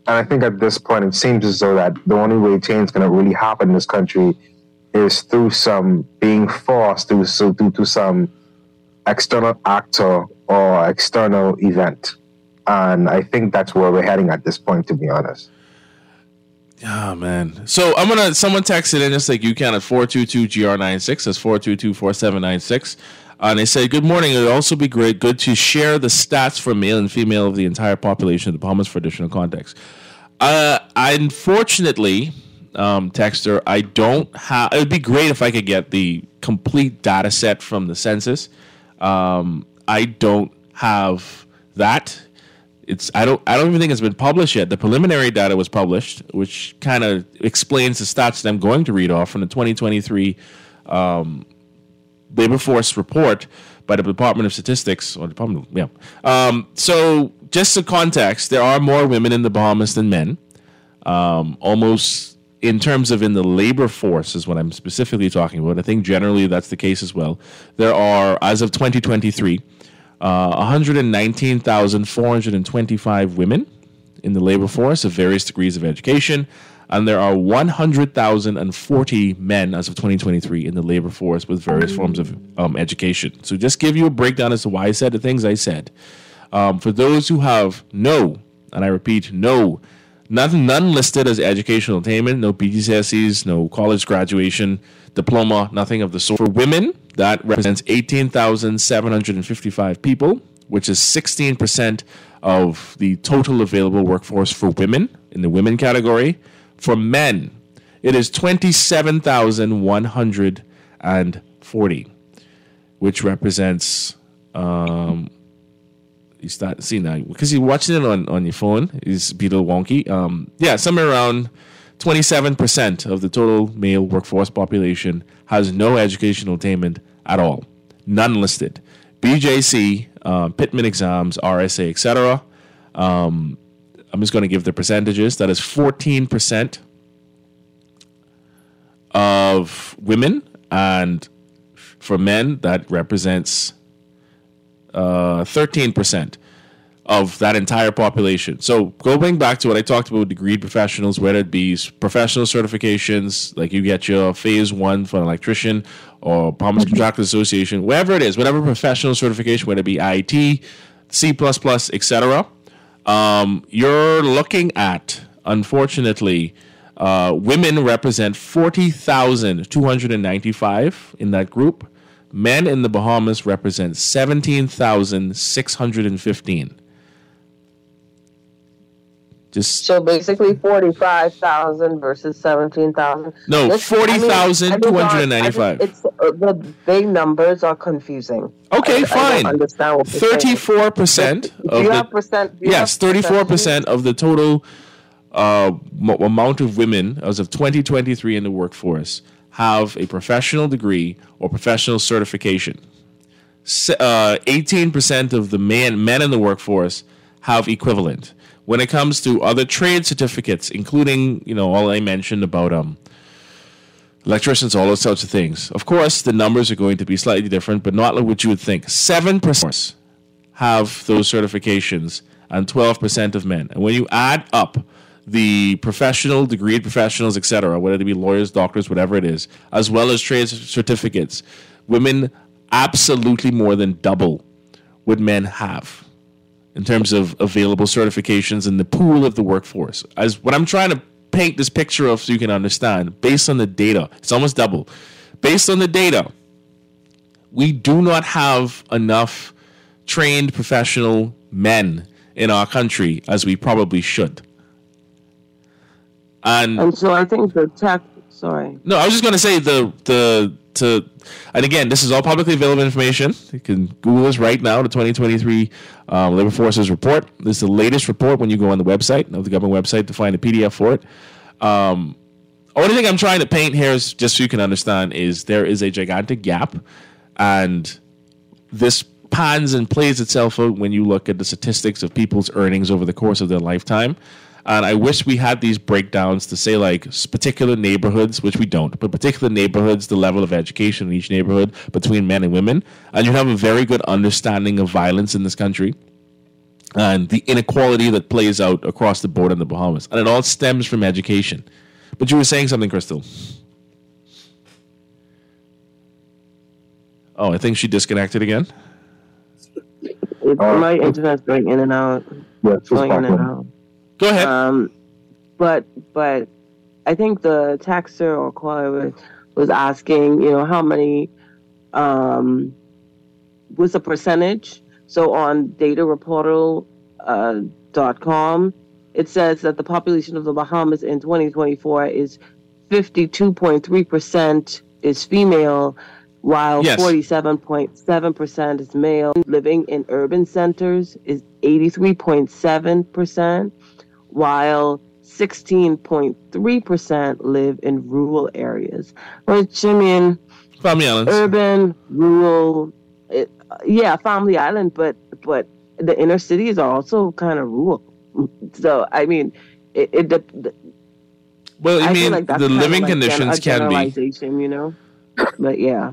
And I think at this point, it seems as though that the only way change is going to really happen in this country is through some being forced through so through to some external actor or external event. And I think that's where we're heading at this point, to be honest. Oh man. So I'm gonna someone texted in just like you can at 422-GR96. That's 422-4796. Uh, and they say, Good morning. It would also be great, good to share the stats for male and female of the entire population of the Bahamas for additional context. Uh, unfortunately, um, Texter, I don't have. It would be great if I could get the complete data set from the census. Um, I don't have that. It's I don't I don't even think it's been published yet. The preliminary data was published, which kind of explains the stats that I'm going to read off from the 2023 um, labor force report by the Department of Statistics or Department, yeah. Um, so just for context, there are more women in the Bahamas than men. Um, almost in terms of in the labor force is what I'm specifically talking about. I think generally that's the case as well. There are, as of 2023, uh, 119,425 women in the labor force of various degrees of education, and there are 100,040 men as of 2023 in the labor force with various forms of um, education. So, just give you a breakdown as to why I said the things I said. Um, for those who have no, and I repeat, no, none listed as educational attainment, no BGCSEs, no college graduation, diploma, nothing of the sort. For women, that represents 18,755 people, which is 16% of the total available workforce for women in the women category. For men, it is 27,140, which represents. Um, you start seeing that because you're watching it on, on your phone. It's a little wonky. Um, yeah, somewhere around 27% of the total male workforce population has no educational attainment at all, none listed. BJC, uh, Pitman exams, RSA, etc. Um, I'm just going to give the percentages. That is 14% of women, and for men, that represents uh, 13% of that entire population. So going back to what I talked about, degreed professionals, whether it be professional certifications, like you get your phase one for an electrician or Bahamas Contractors Association, wherever it is, whatever professional certification, whether it be IT, C++, etc., um, you're looking at, unfortunately, uh, women represent 40,295 in that group. Men in the Bahamas represent 17,615. Just So basically, forty-five thousand versus seventeen thousand. No, 40,295. It's uh, the big numbers are confusing. Okay, I- I fine. don't understand. Thirty-four percent of you the have percent? yes, thirty-four percent of the total uh, mo- amount of women as of 2023 in the workforce have a professional degree or professional certification. Uh, 18% of the men men in the workforce have equivalent. When it comes to other trade certificates, including you know all I mentioned about um electricians, all those sorts of things. Of course, the numbers are going to be slightly different, but not like what you would think. Seven percent have those certifications, and twelve percent of men. And when you add up the professional, degreed professionals, etc., whether they be lawyers, doctors, whatever it is, as well as trade certificates, women absolutely more than double what men have in terms of available certifications in the pool of the workforce. As what I'm trying to paint this picture of so you can understand, based on the data, it's almost double. Based on the data, we do not have enough trained professional men in our country as we probably should. And And so I think the tech. Sorry. No, I was just going to say the the to, and again, this is all publicly available information. You can Google this right now. The 2023 um, Labor Forces report. This is the latest report when you go on the website of the government website to find a PDF for it. Um, only thing I'm trying to paint here is just so you can understand is there is a gigantic gap, and this pans and plays itself out when you look at the statistics of people's earnings over the course of their lifetime. And I wish we had these breakdowns to say like particular neighborhoods, which we don't, but particular neighborhoods, the level of education in each neighborhood between men and women, and you'd have a very good understanding of violence in this country and the inequality that plays out across the board in the Bahamas. And it all stems from education. But you were saying something, Crystal. Oh, I think she disconnected again. It, oh. my internet's going in and out. Yeah, it's going in and out. Go ahead. Um, but but I think the taxer or caller was, was asking, you know, how many um, was the percentage? So on datareportal uh, dot com, it says that the population of the Bahamas in 2024 is 52.3% is female, while Yes. 47.7% is male. Living in urban centers is 83.7%, while 16.3% live in rural areas. Which, I mean, Family Islands. urban, rural, it, yeah, Family Island, but but the inner cities are also kind of rural. So I mean, it. it the, the, well, you I mean like the living like conditions a can be. you know. But yeah,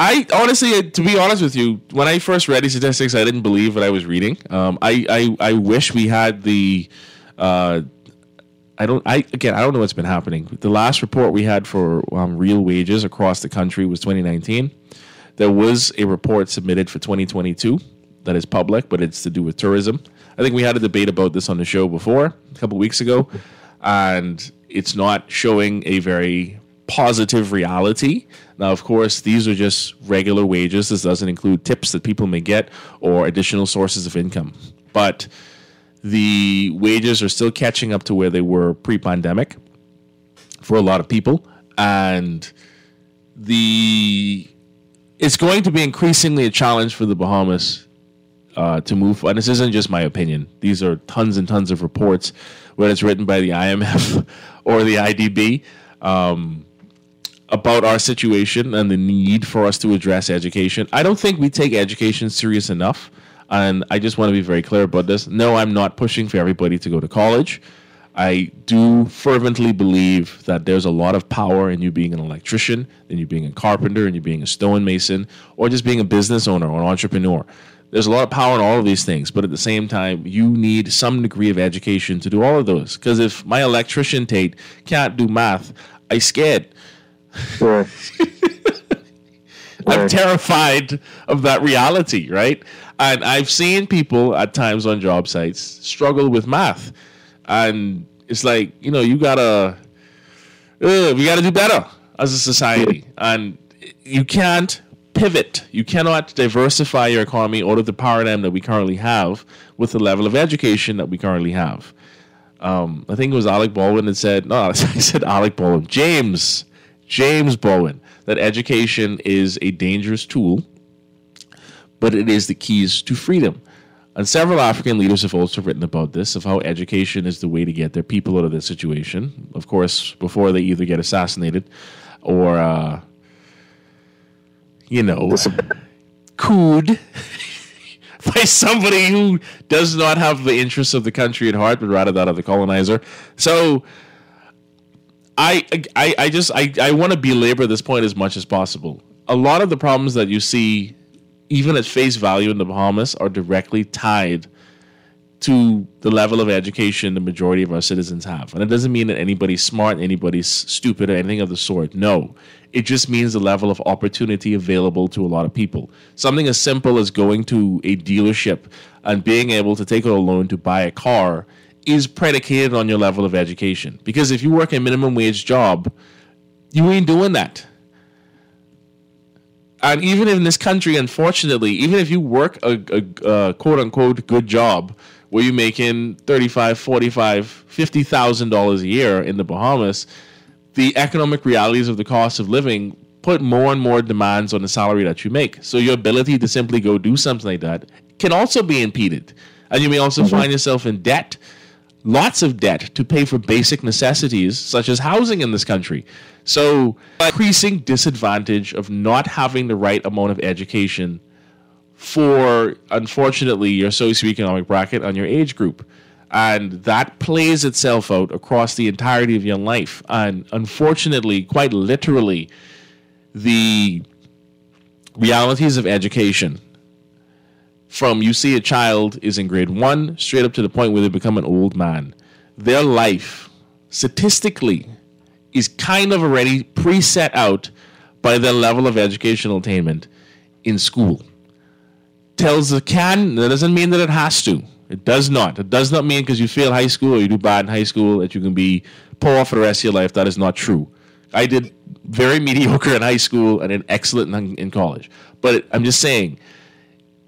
I honestly, to be honest with you, when I first read these statistics, I didn't believe what I was reading. Um, I, I, I wish we had the. Uh, I don't. I again. I don't know what's been happening. The last report we had for um, real wages across the country was 2019. There was a report submitted for 2022 that is public, but it's to do with tourism. I think we had a debate about this on the show before a couple weeks ago, and it's not showing a very positive reality. Now, of course, these are just regular wages. This doesn't include tips that people may get or additional sources of income. But the wages are still catching up to where they were pre pandemic for a lot of people. And the it's going to be increasingly a challenge for the Bahamas uh, to move. And this isn't just my opinion. These are tons and tons of reports, whether it's written by the IMF or the IDB, um, about our situation and the need for us to address education. I don't think we take education serious enough. And I just want to be very clear about this. No, I'm not pushing for everybody to go to college. I do fervently believe that there's a lot of power in you being an electrician, in you being a carpenter, and you being a stonemason, or just being a business owner or an entrepreneur. There's a lot of power in all of these things, but at the same time, you need some degree of education to do all of those. Because if my electrician Tate can't do math, I scared. I'm terrified of that reality, right? And I've seen people at times on job sites struggle with math, and it's like you know you gotta, uh, we gotta do better as a society, and you can't pivot. You cannot diversify your economy out of the paradigm that we currently have with the level of education that we currently have. Um, I think it was Alec Baldwin that said, no, I said Alec Baldwin, James, James Baldwin, that education is a dangerous tool, but it is the keys to freedom. And several African leaders have also written about this, of how education is the way to get their people out of this situation. Of course, before they either get assassinated or, uh, you know, cooed by somebody who does not have the interests of the country at heart, but rather that of the colonizer. So I I, I just I, I want to belabor this point as much as possible. A lot of the problems that you see, even at face value in the Bahamas, are directly tied to the level of education the majority of our citizens have. And it doesn't mean that anybody's smart, anybody's stupid, or anything of the sort. No. It just means the level of opportunity available to a lot of people. Something as simple as going to a dealership and being able to take out a loan to buy a car is predicated on your level of education. Because if you work a minimum wage job, you ain't doing that. And even in this country, unfortunately, even if you work a, a, a quote unquote good job where you're making 35, 45, 50,000 dollars a year in the Bahamas, the economic realities of the cost of living put more and more demands on the salary that you make. So your ability to simply go do something like that can also be impeded. And you may also mm-hmm. find yourself in debt, lots of debt to pay for basic necessities such as housing in this country. So, increasing disadvantage of not having the right amount of education for, unfortunately, your socioeconomic bracket and your age group. And that plays itself out across the entirety of your life. And unfortunately, quite literally, the realities of education from you see a child is in grade one straight up to the point where they become an old man. Their life, statistically, is kind of already preset out by their level of educational attainment in school. Tells the can, that doesn't mean that it has to. It does not. It does not mean because you fail high school or you do bad in high school that you can be poor for the rest of your life. That is not true. I did very mediocre in high school and then excellent in college. But I'm just saying,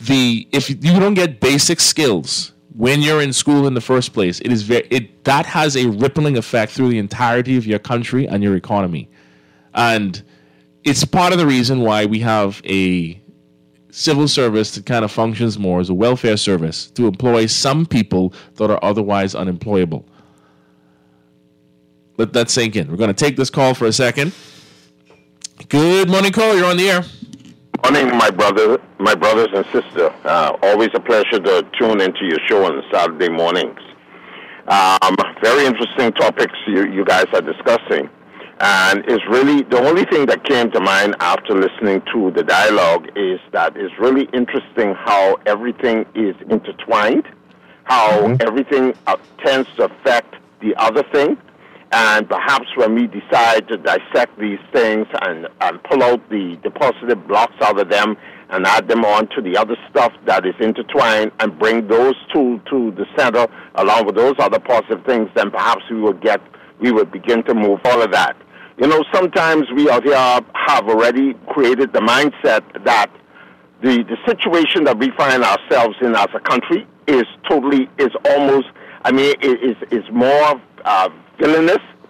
the if you don't get basic skills when you're in school in the first place, it is very it that has a rippling effect through the entirety of your country and your economy, and it's part of the reason why we have a civil service that kind of functions more as a welfare service to employ some people that are otherwise unemployable. Let that sink in. We're going to take this call for a second. Good morning, call. You're on the air. Morning, my brother, my brothers and sister. Uh, always a pleasure to tune into your show on Saturday mornings. Um, very interesting topics you, you guys are discussing, and it's really the only thing that came to mind after listening to the dialogue is that it's really interesting how everything is intertwined, how Mm-hmm. everything uh, tends to affect the other thing. And perhaps when we decide to dissect these things and, and pull out the, the positive blocks out of them and add them on to the other stuff that is intertwined and bring those two to the center along with those other positive things, then perhaps we will get, we will begin to move all of that. You know, sometimes we out here have already created the mindset that the, the situation that we find ourselves in as a country is totally, is almost, I mean, it is, is more uh,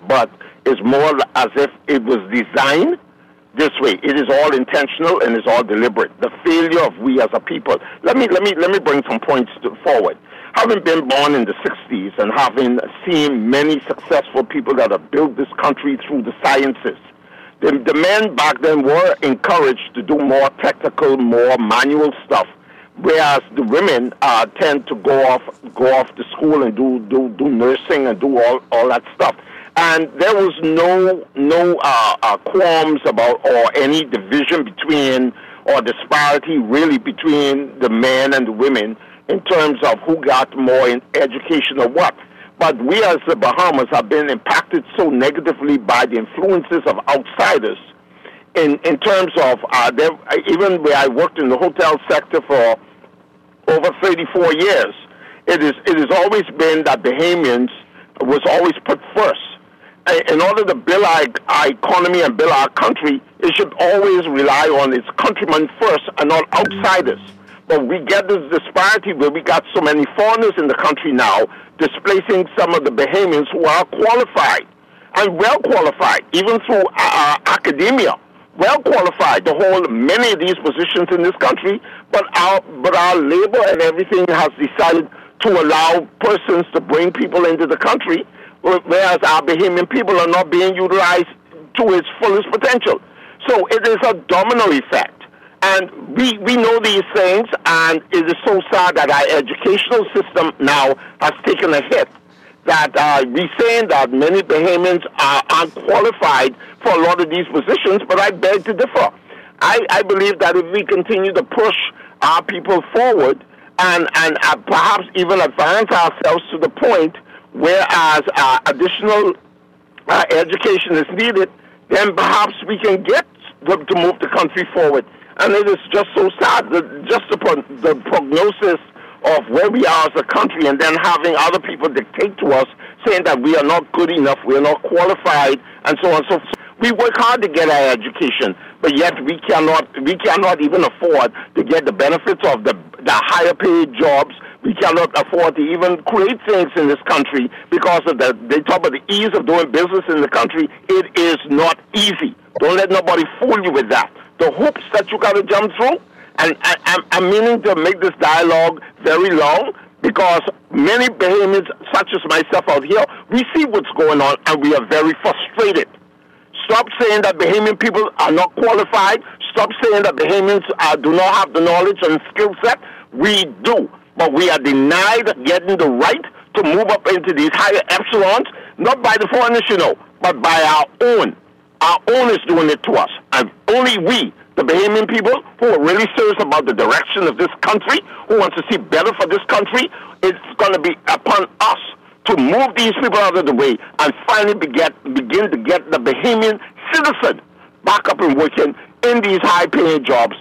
but it's more as if it was designed this way. It is all intentional and it's all deliberate. The failure of we as a people. Let me let me let me bring some points to, forward. Having been born in the '60s and having seen many successful people that have built this country through the sciences, the, the men back then were encouraged to do more technical, more manual stuff, whereas the women uh, tend to go off go off to school and do do, do nursing and do all, all that stuff. And there was no no uh, uh, qualms about or any division between or disparity really between the men and the women in terms of who got more in education or what. But we as the Bahamas have been impacted so negatively by the influences of outsiders in, in terms of uh, there, even where I worked in the hotel sector for over 34 years, it is it has always been that Bahamians was always put first. In order to build our, our economy and build our country, it should always rely on its countrymen first and not outsiders. But we get this disparity where we got so many foreigners in the country now, displacing some of the Bahamians who are qualified and well qualified, even through uh, academia, well qualified to hold many of these positions in this country. But our but our labor and everything has decided to allow persons to bring people into the country, whereas our Bahamian people are not being utilized to its fullest potential. So it is a domino effect. And we, we know these things, and it is so sad that our educational system now has taken a hit. That uh, we're saying that many Bahamians are unqualified for a lot of these positions, but I beg to differ. I, I believe that if we continue to push our people forward and, and uh, perhaps even advance ourselves to the point whereas uh, additional uh, education is needed, then perhaps we can get to, to move the country forward. And it is just so sad that just the, pro- the prognosis of where we are as a country and then having other people dictate to us saying that we are not good enough, we are not qualified, and so on and so forth. We work hard to get our education, but yet we cannot we cannot even afford to get the benefits of the the higher paid jobs. We cannot afford to even create things in this country because of the they talk about the ease of doing business in the country. It is not easy. Don't let nobody fool you with that. The hoops that you got to jump through, and I, I'm, I'm meaning to make this dialogue very long because many Bahamians, such as myself out here, we see what's going on and we are very frustrated. Stop saying that Bahamian people are not qualified. Stop saying that Bahamians uh, do not have the knowledge and skill set. We do, but we are denied getting the right to move up into these higher echelons, not by the foreigners, you know, but by our own. Our own is doing it to us, and only we, the Bahamian people, who are really serious about the direction of this country, who wants to see better for this country, it's going to be upon us to move these people out of the way and finally beget, begin to get the Bahamian citizen back up and working in these high paying jobs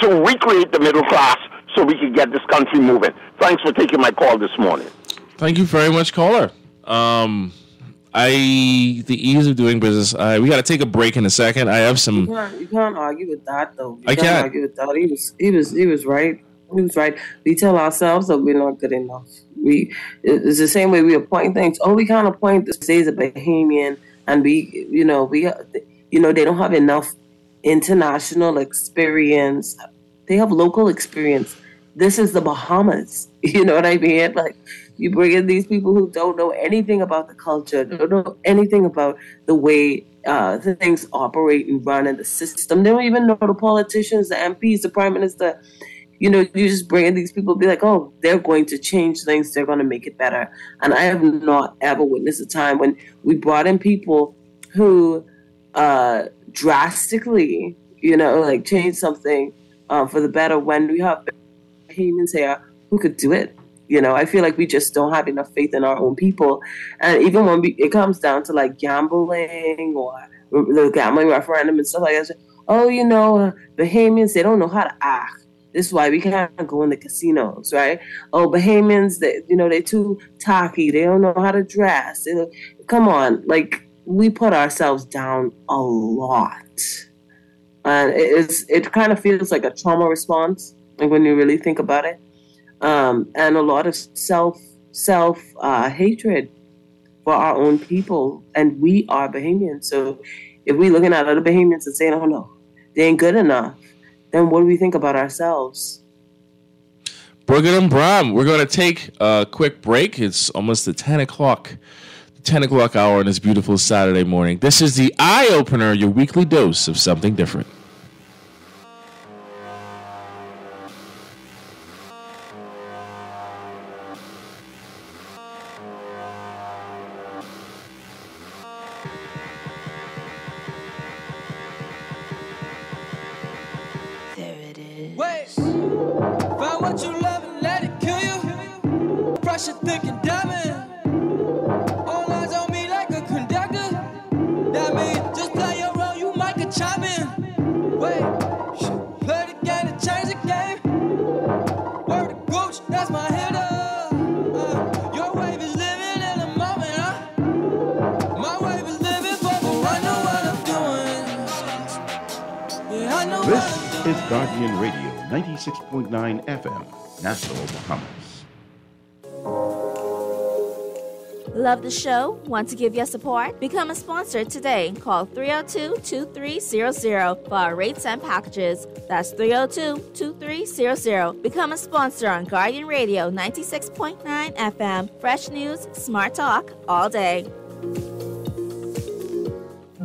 to recreate the middle class so we can get this country moving. Thanks for taking my call this morning. Thank you very much, caller. Um, I the ease of doing business. I, we got to take a break in a second. I have You some. can't, you can't argue with that though. You I can't. argue with that. He was he was he was right. He was right. We tell ourselves that we're not good enough. We it's the same way we appoint things. Oh, we can't appoint this stays a Bahamian, and we you know we you know they don't have enough international experience. They have local experience. This is the Bahamas. You know what I mean? Like you bring in these people who don't know anything about the culture, don't know anything about the way uh, things operate and run in the system. They don't even know the politicians, the MPs, the prime minister. You know, you just bring in these people, be like, oh, they're going to change things, they're going to make it better. And I have not ever witnessed a time when we brought in people who uh, drastically, you know, like change something uh, for the better when we have Bahamians here who could do it. You know, I feel like we just don't have enough faith in our own people. And even when we, it comes down to like gambling or the gambling referendum and stuff like that, oh, you know, uh, Bahamians, they don't know how to act. This is why we can't go in the casinos, right? Oh, Bahamians, they, you know, they're too tacky. They don't know how to dress. They come on, like we put ourselves down a lot, and it is it kind of feels like a trauma response, like when you really think about it, um, and a lot of self self uh, hatred for our own people, and we are Bahamians. So if we're looking at other Bahamians and saying, "Oh no, they ain't good enough," then what do we think about ourselves? Brooklyn and Bram, we're going to take a quick break. It's almost the 10 o'clock, 10 o'clock hour on this beautiful Saturday morning. This is the Eye Opener, your weekly dose of something different. The show? Want to give your support? Become a sponsor today. Call 302 2300 for our rates and packages. That's 302 2300. Become a sponsor on Guardian Radio 96.9 FM. Fresh news, smart talk, all day.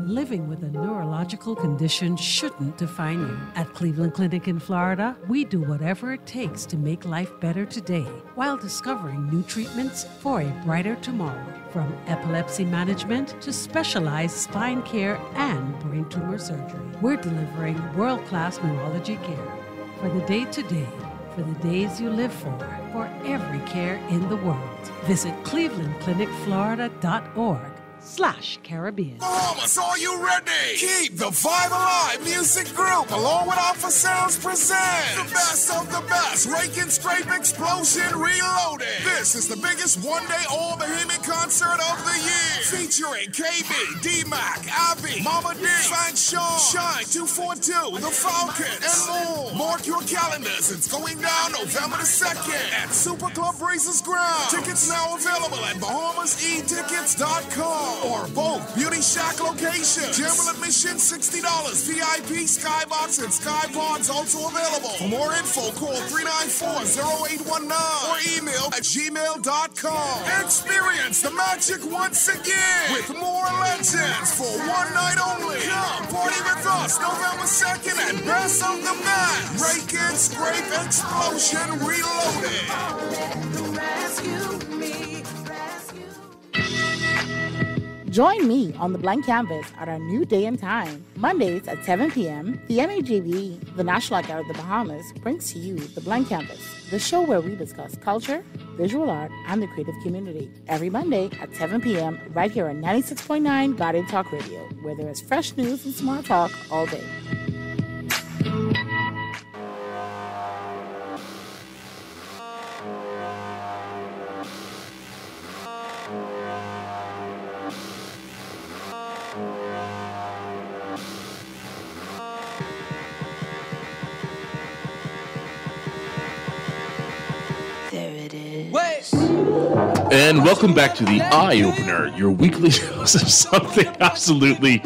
Living with a neurological condition shouldn't define you. At Cleveland Clinic in Florida, we do whatever it takes to make life better today while discovering new treatments for a brighter tomorrow. From epilepsy management to specialized spine care and brain tumor surgery, we're delivering world class neurology care for the day to day, for the days you live for, for every care in the world. Visit clevelandclinicflorida.org slash Caribbean. Bahamas, are you ready? Keep the vibe alive. Music group, along with Alpha Sounds, present the best of the best. Rake and Scrape Explosion Reloaded. This is the biggest one-day all-Bahamian concert of the year, featuring KB, D-Mac, Abby, Mama D, Fang Shaw, Shine 242, The Falcons, and more. Mark your calendars. It's going down November the 2nd at Super Club Races Ground. Tickets now available at BahamasEtickets.com or both Beauty Shack locations. General admission $60. VIP, Skybox, and Skypods also available. For more info, call 394-0819 or email at gmail.com. Experience the magic once again with more legends for one night only. Come party with us November 2nd at Best of the Best. Rake and Scrape Explosion Reloaded. Join me on the blank canvas at our new day and time. Mondays at 7 p.m., the NAGB, the National Art of the Bahamas, brings to you the blank canvas, the show where we discuss culture, visual art, and the creative community. Every Monday at 7 p.m., right here on 96.9 Guardian Talk Radio, where there is fresh news and smart talk all day. And welcome back to the Eye Opener, your weekly dose of something absolutely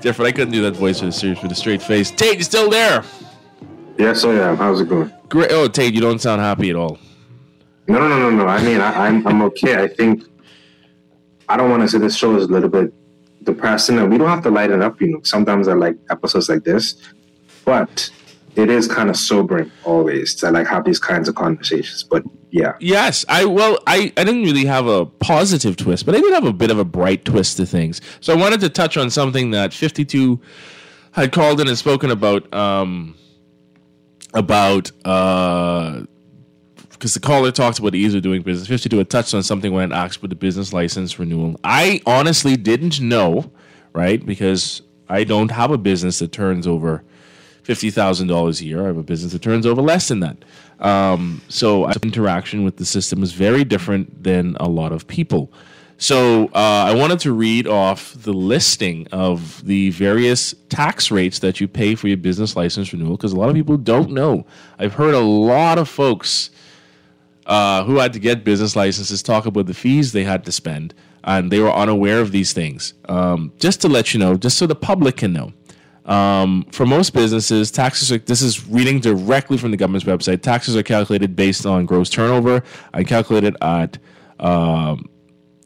different. I couldn't do that voice with a serious, with a straight face. Tate, you still there? Yes, I am. How's it going? Great. Oh, Tate, you don't sound happy at all. No, no, no, no, no. I mean, I, I'm I'm okay. I think I don't want to say this show is a little bit depressing, and we don't have to lighten up. You know, sometimes I like episodes like this, but it is kind of sobering always to like have these kinds of conversations. But yeah, Yes, I well, I, I didn't really have a positive twist, but I did have a bit of a bright twist to things. So I wanted to touch on something that 52 had called in and spoken about um about uh because the caller talked about the ease of doing business. 52 had touched on something when asked for the business license renewal. I honestly didn't know, right? Because I don't have a business that turns over fifty thousand dollars a year. I have a business that turns over less than that. Um, so interaction with the system is very different than a lot of people. So uh, I wanted to read off the listing of the various tax rates that you pay for your business license renewal because a lot of people don't know. I've heard a lot of folks uh, who had to get business licenses talk about the fees they had to spend, and they were unaware of these things. Um, just to let you know, just so the public can know. Um, for most businesses, taxes are, this is reading directly from the government's website. Taxes are calculated based on gross turnover and calculated at um,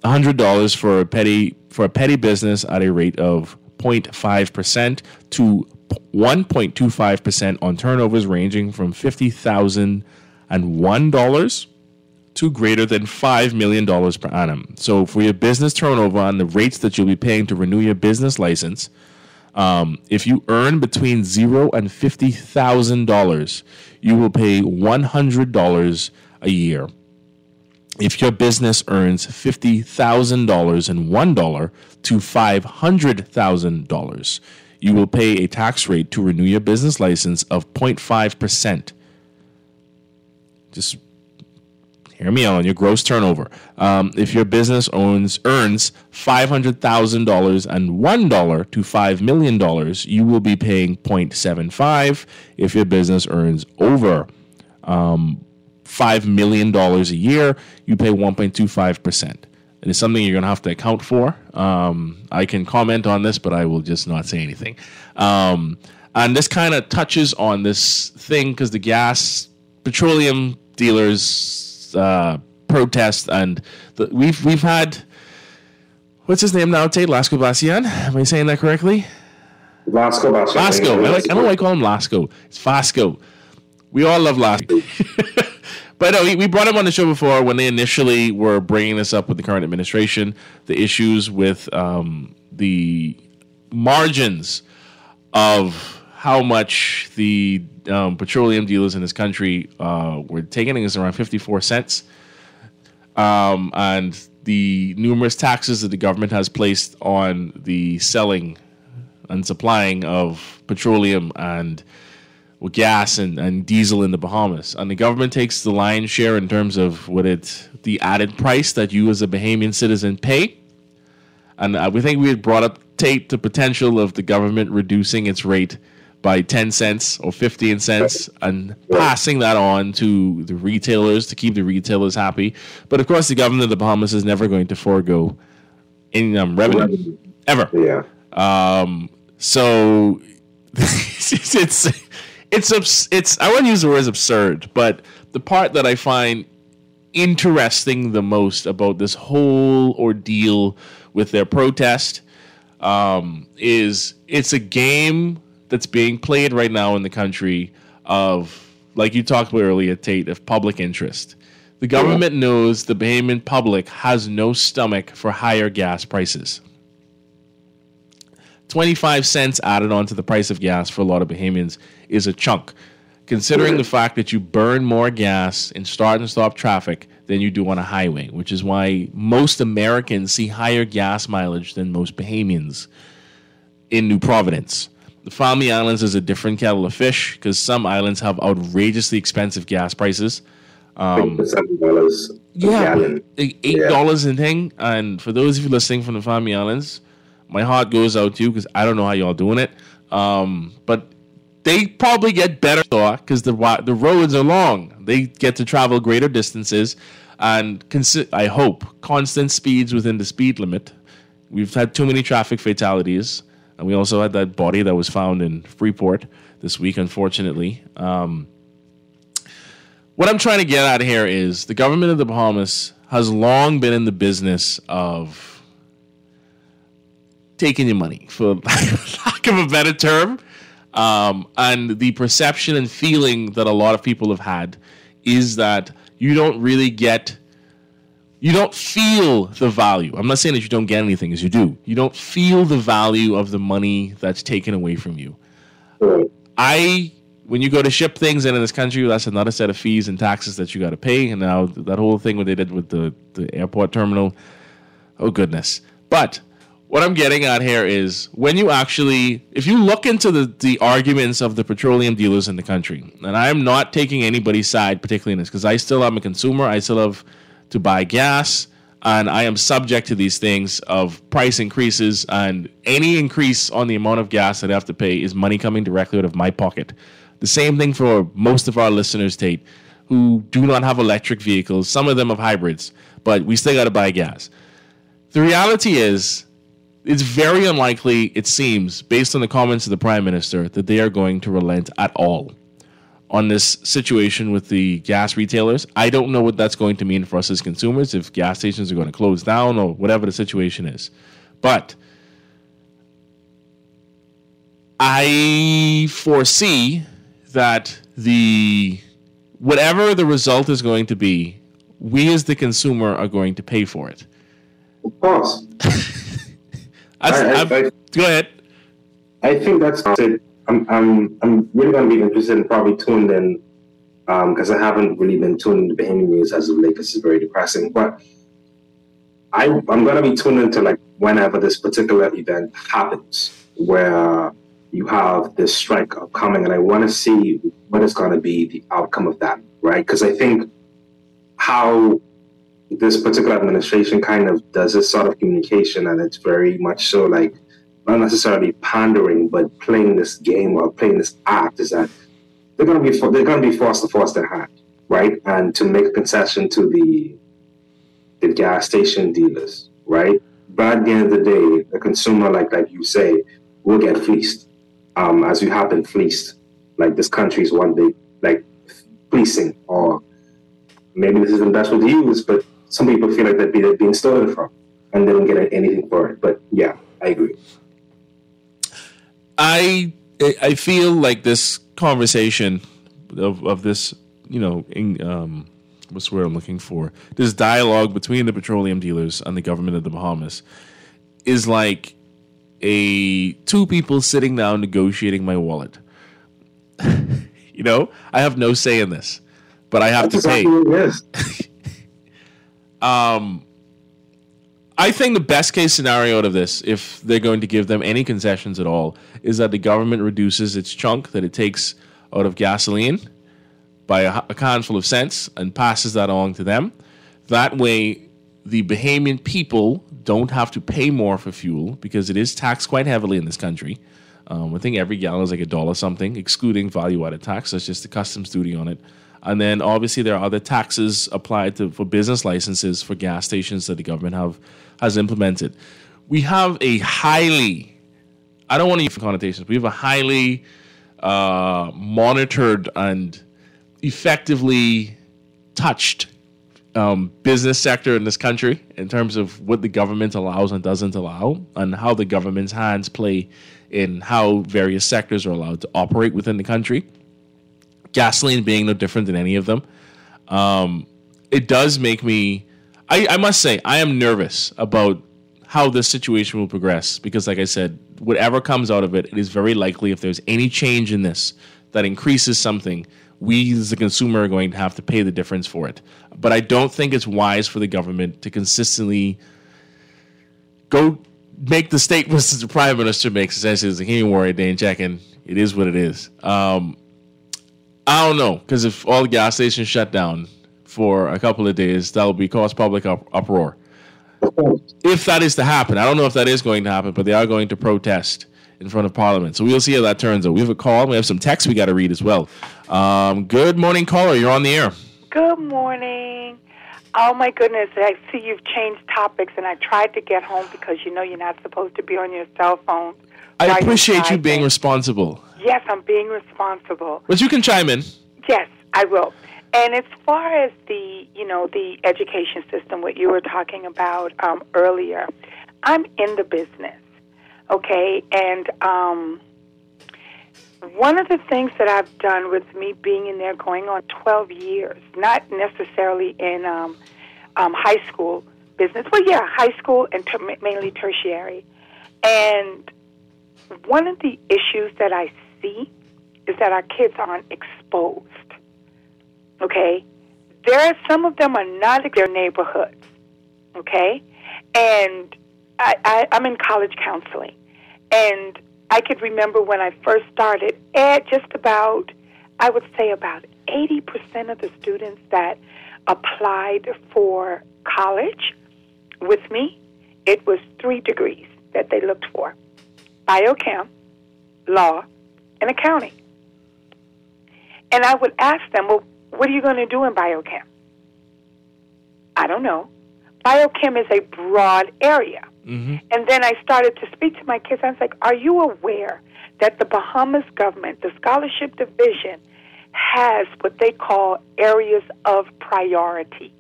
$100 for a petty for a petty business at a rate of 0.5% to 1.25% on turnovers ranging from $50,001 to greater than $5 million per annum. So for your business turnover on the rates that you'll be paying to renew your business license, um, if you earn between zero and fifty thousand dollars, you will pay one hundred dollars a year. If your business earns fifty thousand dollars and one dollar to five hundred thousand dollars, you will pay a tax rate to renew your business license of 0.5 percent. Just hear me out on your gross turnover. Um, if your business owns earns five hundred thousand dollars and one dollar to five million dollars, you will be paying 0.75. If your business earns over um, five million dollars a year, you pay 1.25 percent. It is something you're going to have to account for. Um, I can comment on this, but I will just not say anything. Um, and this kind of touches on this thing because the gas petroleum dealers uh, protest and the, we've we've had what's his name now? Tate Lasco Bastian. Am I saying that correctly? Lasco Bastian. Lasco. I like. I don't like calling him Lasco. It's Fasco. We all love Lasco. but no, we, we brought him on the show before when they initially were bringing this up with the current administration. The issues with um, the margins of how much the um, petroleum dealers in this country uh, were taking. I think it's around 54 cents. Um, and the numerous taxes that the government has placed on the selling and supplying of petroleum and gas and, and diesel in the Bahamas. And the government takes the lion's share in terms of what it the added price that you as a Bahamian citizen pay. And uh, we think we had brought up Tate the potential of the government reducing its rate by 10 cents or 15 cents and passing that on to the retailers to keep the retailers happy. But of course, the government of the Bahamas is never going to forego any um, revenue ever. Yeah. Um, so it's it's it's it's I wouldn't use the word absurd, but the part that I find interesting the most about this whole ordeal with their protest um, is it's a game that's being played right now in the country of like you talked about earlier, Tate, of public interest. The government knows the Bahamian public has no stomach for higher gas prices. 25 cents added onto the price of gas for a lot of Bahamians is a chunk. Considering the fact that you burn more gas in start and stop traffic than you do on a highway, which is why most Americans see higher gas mileage than most Bahamians in New Providence. The Family Islands is a different kettle of fish because some islands have outrageously expensive gas prices. Um, dollars yeah, eight dollars and thing. And for those of you listening from the Family Islands, my heart goes out to you because I don't know how y'all doing it. Um, but they probably get better because the the roads are long. They get to travel greater distances and consi- I hope constant speeds within the speed limit. We've had too many traffic fatalities, and we also had that body that was found in Freeport this week, unfortunately. Um, what I'm trying to get at here is the government of the Bahamas has long been in the business of taking your money, for lack of a better term. Um, and the perception and feeling that a lot of people have had is that you don't really get, you don't feel the value. I'm not saying that you don't get anything, as you do. You don't feel the value of the money that's taken away from you. I when you go to ship things into this country, that's another set of fees and taxes that you got to pay. And now that whole thing what they did with the the airport terminal, oh goodness. But what I'm getting at here is when you actually, if you look into the the arguments of the petroleum dealers in the country, and I am not taking anybody's side, particularly in this, because I still am a consumer. I still have to buy gas and I am subject to these things of price increases, and any increase on the amount of gas that I have to pay is money coming directly out of my pocket. The same thing for most of our listeners, Tate, who do not have electric vehicles. Some of them have hybrids, but we still got to buy gas. The reality is, it's very unlikely, it seems, based on the comments of the Prime Minister, that they are going to relent at all on this situation with the gas retailers. I don't know what that's going to mean for us as consumers if gas stations are going to close down or whatever the situation is. But I foresee that the whatever the result is going to be, we as the consumer are going to pay for it. Of course. I, I- I- go ahead. I think that's it. I'm, I'm, I'm really going to be interested in probably tuned in um, because I haven't really been tuned into Bahamian news as of late because it's very depressing. But I, I'm going to be tuned into like whenever this particular event happens where you have this strike upcoming, and I want to see what is going to be the outcome of that, right? Because I think how this particular administration kind of does this sort of communication, and it's very much so like not necessarily pandering, but playing this game or playing this act is that they're going to be they're going to be forced to force their hand, right, and to make a concession to the the gas station dealers, right. But at the end of the day, the consumer, like like you say, will get fleeced, um, as you have been fleeced. Like this country is one big like fleecing, or maybe this isn't best to use, but some people feel like they're being stolen from, and they don't get anything for it. But yeah, I agree. I I feel like this conversation of of this, you know, in, um, what's the word I'm looking for? This dialogue between the petroleum dealers and the government of the Bahamas is like a two people sitting down negotiating my wallet. you know, I have no say in this, but I have That's to pay. exactly is. Um, I think the best case scenario out of this, if they're going to give them any concessions at all, is that the government reduces its chunk that it takes out of gasoline by a, a handful of cents and passes that on to them. That way, the Bahamian people don't have to pay more for fuel because it is taxed quite heavily in this country. Um, I think every gallon is like a dollar something, excluding value added tax. That's just the customs duty on it. And then obviously there are other taxes applied to for business licenses for gas stations that the government have has implemented. We have a highly, I don't want to use connotations. We have a highly uh, monitored and effectively touched um, business sector in this country in terms of what the government allows and doesn't allow, and how the government's hands play in how various sectors are allowed to operate within the country. Gasoline being no different than any of them. Um, it does make me, I, I must say, I am nervous about how this situation will progress because, like I said, whatever comes out of it, it is very likely if there's any change in this that increases something, we as the consumer are going to have to pay the difference for it. But I don't think it's wise for the government to consistently go make the statements that the prime minister makes. Essentially, it's like, he ain't worried, they ain't checking. It is what it is. Um, I don't know because if all the gas stations shut down for a couple of days, that will be cause public up- uproar. If that is to happen, I don't know if that is going to happen, but they are going to protest in front of Parliament. So we'll see how that turns out. We have a call. We have some text we got to read as well. Um, good morning, caller. You're on the air. Good morning. Oh my goodness, I see you've changed topics and I tried to get home because you know you're not supposed to be on your cell phone. I appreciate you being responsible, Yes, I'm being responsible. but you can chime in. Yes, I will. And as far as the, you know, the education system, what you were talking about um, earlier, I'm in the business, okay? And um, one of the things that I've done with me being in there going on 12 years, not necessarily in um, um, high school business, well, yeah, high school and ter- mainly tertiary. And one of the issues that I see is that our kids aren't exposed. Okay? There are some of them are not in their neighborhoods. Okay? And I, I, I'm in college counseling. And I could remember when I first started, at just about, I would say about 80% of the students that applied for college with me, it was three degrees that they looked for biochem, law, and accounting. And I would ask them, well, what are you going to do in biochem? I don't know. Biochem is a broad area. Mm-hmm. And then I started to speak to my kids. I was like, Are you aware that the Bahamas government, the scholarship division, has what they call areas of priority?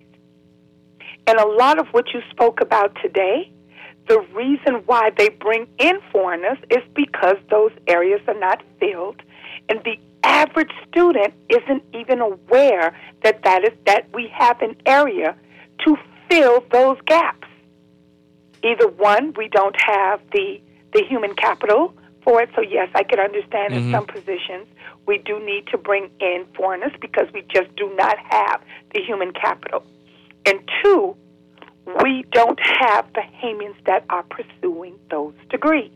And a lot of what you spoke about today, the reason why they bring in foreigners is because those areas are not filled, and the average student isn't even aware that that is that we have an area to fill those gaps. Either one, we don't have the the human capital for it. So yes, I can understand in Mhm. some positions we do need to bring in foreigners because we just do not have the human capital. And two, we don't have Bahamians that are pursuing those degrees.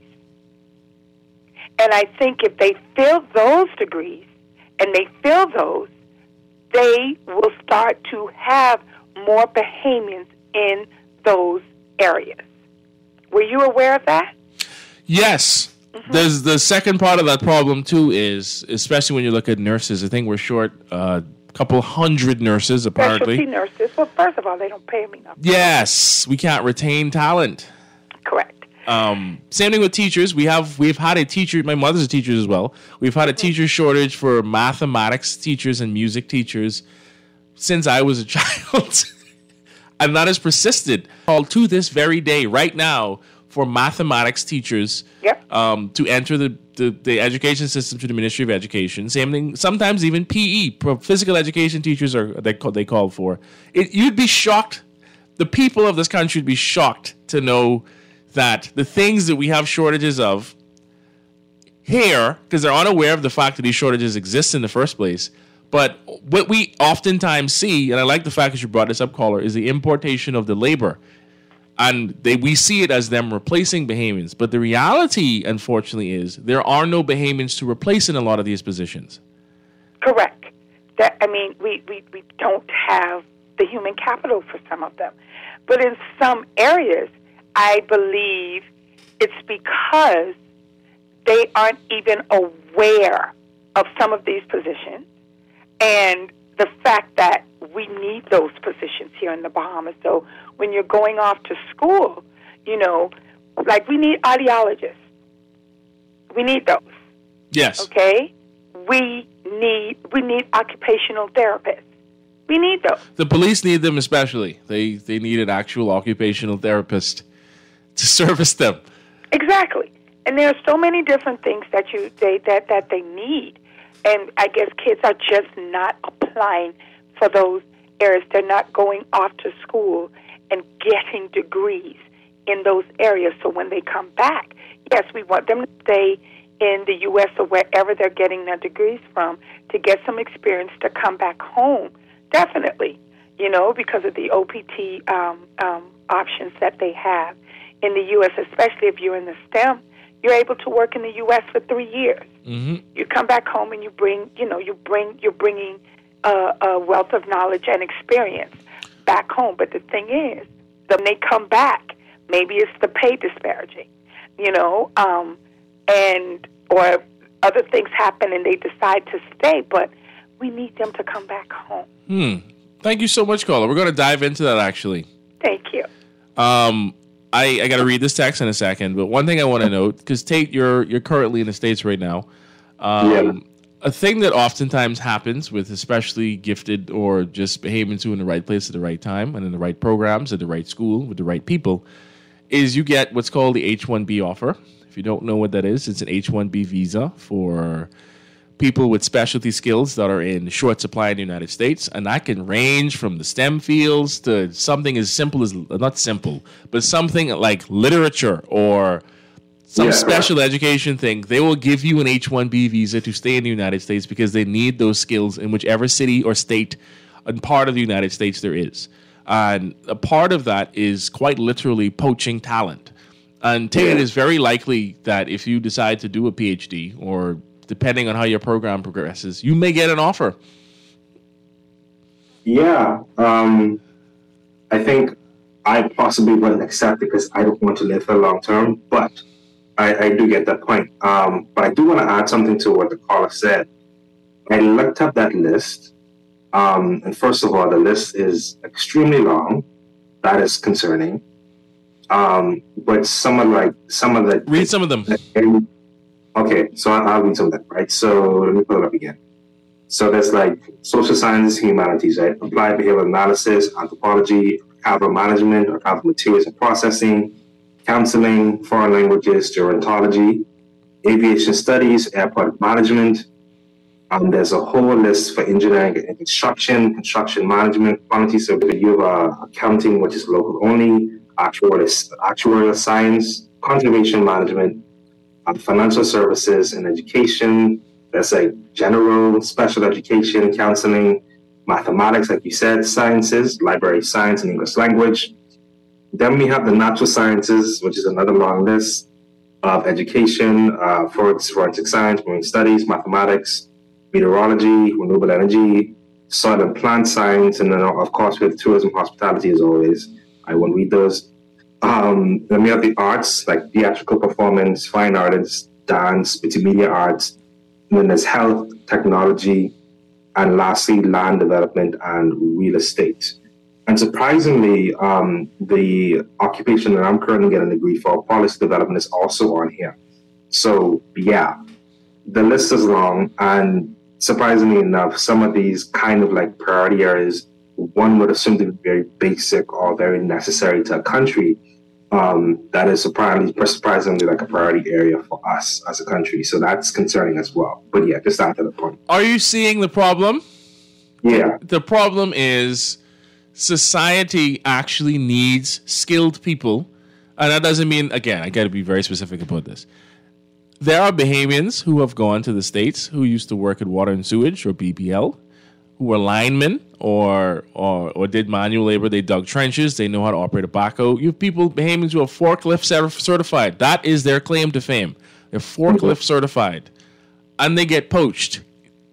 And I think if they fill those degrees and they fill those, they will start to have more Bahamians in those areas. Were you aware of that? Yes. Mm-hmm. There's the second part of that problem too is especially when you look at nurses. I think we're short a couple hundred nurses apparently. Specialty nurses. Well, first of all, they don't pay them enough. Yes, we can't retain talent. Correct. Um, same thing with teachers. We have we've had a teacher. My mother's a teacher as well. We've had a teacher shortage for mathematics teachers and music teachers since I was a child, and that has persisted all to this very day. Right now, for mathematics teachers um, to enter the, the the education system through the Ministry of Education. Same thing. Sometimes even PE, physical education teachers are they call, they call for. It, you'd be shocked. The people of this country would be shocked to know that the things that we have shortages of here, because they're unaware of the fact that these shortages exist in the first place. But what we oftentimes see, and I like the fact that you brought this up, caller, is the importation of the labor. And they we see it as them replacing Bahamians. But the reality, unfortunately, is there are no Bahamians to replace in a lot of these positions. Correct. That I mean, we, we, we don't have the human capital for some of them. But in some areas, I believe it's because they aren't even aware of some of these positions and the fact that we need those positions here in the Bahamas. So when you're going off to school, you know, like we need audiologists. We need those. Yes. Okay? We need we need occupational therapists. We need those. The police need them especially. They they need an actual occupational therapist to service them. Exactly. And there are so many different things that you they that that they need. And I guess kids are just not applying for those areas. They're not going off to school and getting degrees in those areas. So when they come back, yes, we want them to stay in the U.S. or wherever they're getting their degrees from to get some experience to come back home. Definitely, you know, because of the OPT um, um, options that they have in the U.S., especially if you're in the STEM, you're able to work in the U.S. for three years. Mm-hmm. You come back home and you bring, you know, you bring, you're bringing a, a wealth of knowledge and experience back home. But the thing is, when they come back, maybe it's the pay disparaging, you know, um, and or other things happen and they decide to stay. But we need them to come back home. Hmm. Thank you so much, caller. We're going to dive into that actually. Thank you. Um, I, I got to read this text in a second, but one thing I want to note because Tate, you're you're currently in the states right now. Um, Yeah. A thing that oftentimes happens with especially gifted or just who are in the right place at the right time and in the right programs at the right school with the right people is you get what's called the H-1B offer. If you don't know what that is, it's an H-1B visa for people with specialty skills that are in short supply in the United States, and that can range from the STEM fields to something as simple as not simple, but something like literature or some Yeah, special education thing. They will give you an H-1B visa to stay in the United States because they need those skills in whichever city or state and part of the United States there is. And a part of that is quite literally poaching talent. And Tate, it is very likely that if you decide to do a PhD, or depending on how your program progresses, you may get an offer. Yeah, um, I think I possibly wouldn't accept it because I don't want to live for the long term, but I, I do get that point. Um, but I do want to add something to what the caller said. I looked up that list, um, and first of all, the list is extremely long. That is concerning. Um, but some of like some of the read some of them. Okay, so I'll, read some of them. Right. So let me pull it up again. So there's like social sciences, humanities, right? Applied behavioral analysis, anthropology, archival management, archival materials and processing, counseling, foreign languages, gerontology, aviation studies, airport management. Um, there's a whole list for engineering and construction, construction management, quality. So you have uh, accounting, which is local only, actuarial, actuarial science, conservation management, um, financial services and education. There's like general, special education, counseling, mathematics, like you said, sciences, library science and English language. Then we have the natural sciences, which is another long list of education, uh, forensic science, marine studies, mathematics, meteorology, renewable energy, soil and plant science, and then of course have tourism, hospitality as always. I won't read those. Um, then we have the arts, like theatrical performance, fine arts, dance, multimedia arts. And then there's health, technology, and lastly, land development and real estate. And surprisingly, um, the occupation that I'm currently getting a degree for, policy development, is also on here. So, yeah, the list is long. And surprisingly enough, some of these kind of like priority areas, one would assume to be very basic or very necessary to a country. Um, that is surprisingly, surprisingly like a priority area for us as a country. So that's concerning as well. But yeah, just after the point. Are you seeing the problem? Yeah. The problem is society actually needs skilled people. And that doesn't mean, again, I got to be very specific about this. There are Bahamians who have gone to the States who used to work at water and sewage or BPL, who were linemen or, or or did manual labor. They dug trenches. They know how to operate a backhoe. You have people Bahamians who are forklift certified. That is their claim to fame. They're forklift certified, and they get poached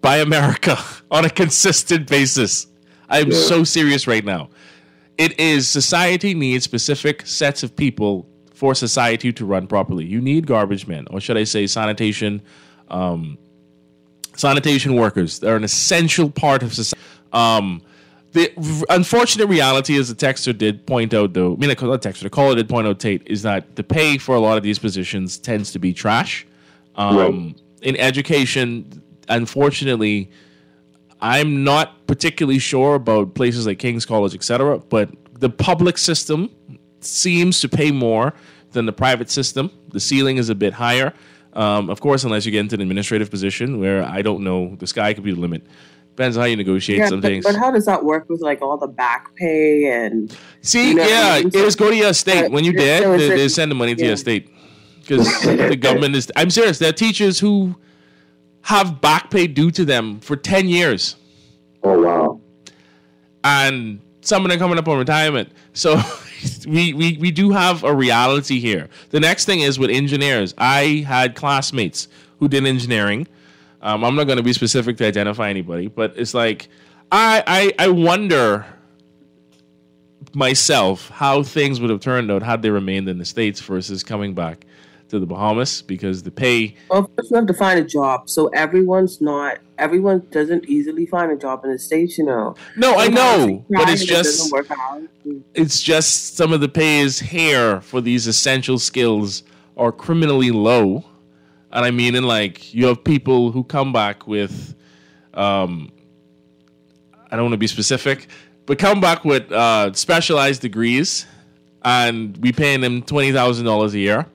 by America on a consistent basis. I'm Yeah. so serious right now. It is society needs specific sets of people for society to run properly. You need garbage men, or should I say, sanitation, um, sanitation workers. They're an essential part of society. Um, the unfortunate reality, as the texter did point out, though, I mean, not texter, the caller did point out, Tate, is that the pay for a lot of these positions tends to be trash. Um, In education, unfortunately, I'm not particularly sure about places like King's College, etc., but the public system seems to pay more than the private system. The ceiling is a bit higher. Um, of course, unless you get into an administrative position where I don't know, the sky could be the limit. Depends on how you negotiate Yeah, some but, things. but how does that work with like all the back pay and See, you know, yeah, it it is go to your state. When you're so dead, they, they send the money to yeah. your state because the government is. I'm serious. There are teachers who have back pay due to them for ten years. Oh wow! And some of them coming up on retirement. So we, we we do have a reality here. The next thing is with engineers. I had classmates who did engineering. Um, I'm not going to be specific to identify anybody, but it's like I I, I wonder myself how things would have turned out had they remained in the states versus coming back to the Bahamas because the pay Well, first you have to find a job. So everyone's not everyone doesn't easily find a job in the states, you know. No, I know, but it's it just- work out. it's just some of the pay is here for these essential skills are criminally low. And I mean, in like, you have people who come back with, um, I don't want to be specific, but come back with uh, specialized degrees, and we paying them twenty thousand dollars a year.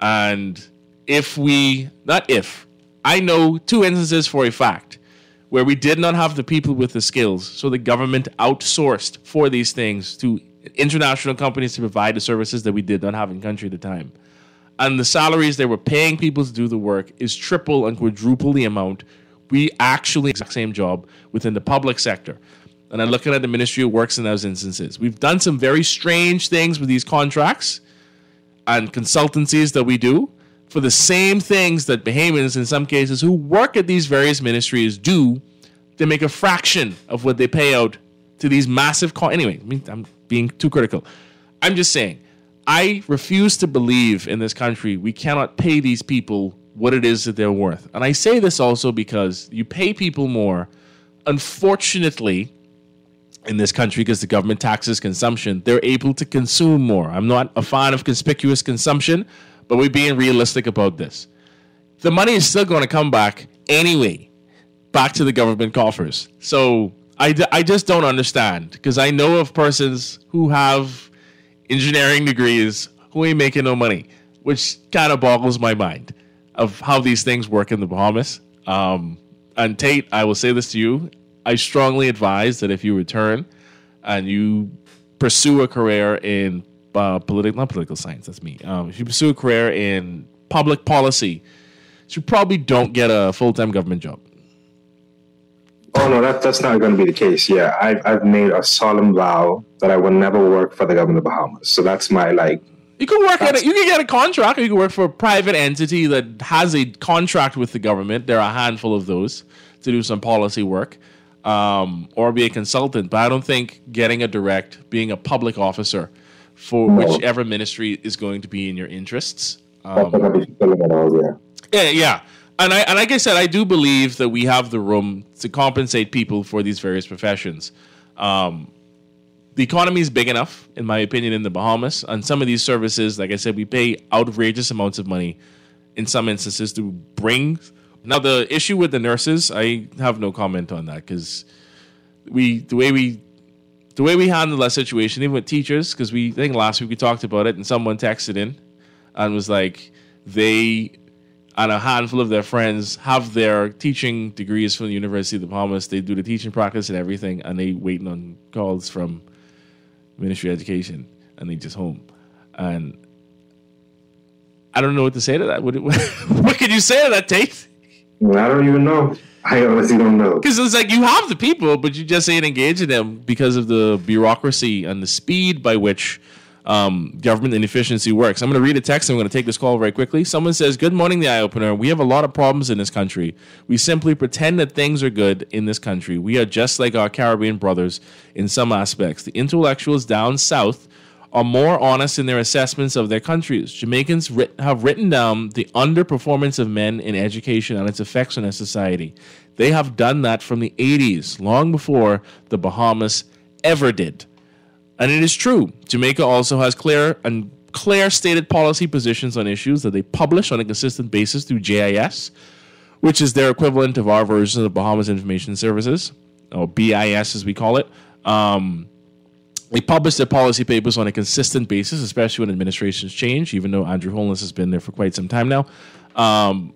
And if we, not if, I know two instances for a fact where we did not have the people with the skills, so the government outsourced for these things to international companies to provide the services that we did not have in country at the time. And the salaries they were paying people to do the work is triple and quadruple the amount we actually exact same job within the public sector. And I'm looking at the Ministry of Works in those instances. We've done some very strange things with these contracts and consultancies that we do for the same things that Bahamians, in some cases, who work at these various ministries do they make a fraction of what they pay out to these massive. Con- anyway, I mean, I'm being too critical. I'm just saying, I refuse to believe in this country we cannot pay these people what it is that they're worth. And I say this also because you pay people more. Unfortunately, in this country because the government taxes consumption, they're able to consume more. I'm not a fan of conspicuous consumption, but we're being realistic about this. The money is still going to come back anyway, back to the government coffers. So I, d- I just don't understand because I know of persons who have engineering degrees who ain't making no money, which kind of boggles my mind of how these things work in the Bahamas. Um, and Tate, I will say this to you. I strongly advise that if you return and you pursue a career in uh, political, not political science, that's me. Um, if you pursue a career in public policy, you probably don't get a full time government job. Oh no, that, that's not going to be the case. Yeah, I've I've made a solemn vow that I will never work for the government of Bahamas. So that's my like. You can work at a, you can get a contract, or you can work for a private entity that has a contract with the government. There are a handful of those to do some policy work, um, or be a consultant. But I don't think getting a direct, being a public officer for whichever ministry is going to be in your interests. Um, going to be fulfilling at all. Yeah. yeah, yeah. And I and like I said, I do believe that we have the room to compensate people for these various professions. Um, the economy is big enough, in my opinion, in the Bahamas. And some of these services, like I said, we pay outrageous amounts of money in some instances to bring. Now, the issue with the nurses, I have no comment on that because we the way we the way we handle that situation, even with teachers, because we I think last week we talked about it, and someone texted in and was like, they and a handful of their friends have their teaching degrees from the University of the Bahamas. They do the teaching practice and everything, and they waiting on calls from Ministry of Education, and they just home. And I don't know what to say to that. What, what can you say to that, Tate? I don't even know. I honestly don't know. Because it's like you have the people, but you just ain't engaging them because of the bureaucracy and the speed by which um, government inefficiency works. I'm going to read a text. I'm going to take this call very quickly. Someone says, Good morning, the eye opener. We have a lot of problems in this country. We simply pretend that things are good in this country. We are just like our Caribbean brothers in some aspects. The intellectuals down south are more honest in their assessments of their countries. Jamaicans writ- have written down the underperformance of men in education and its effects on our society. They have done that from the 80s, long before the Bahamas ever did. And it is true. Jamaica also has clear and clear stated policy positions on issues that they publish on a consistent basis through JIS, which is their equivalent of our version of the Bahamas Information Services, or BIS as we call it. Um, they publish their policy papers on a consistent basis, especially when administrations change, even though Andrew Holness has been there for quite some time now. Um,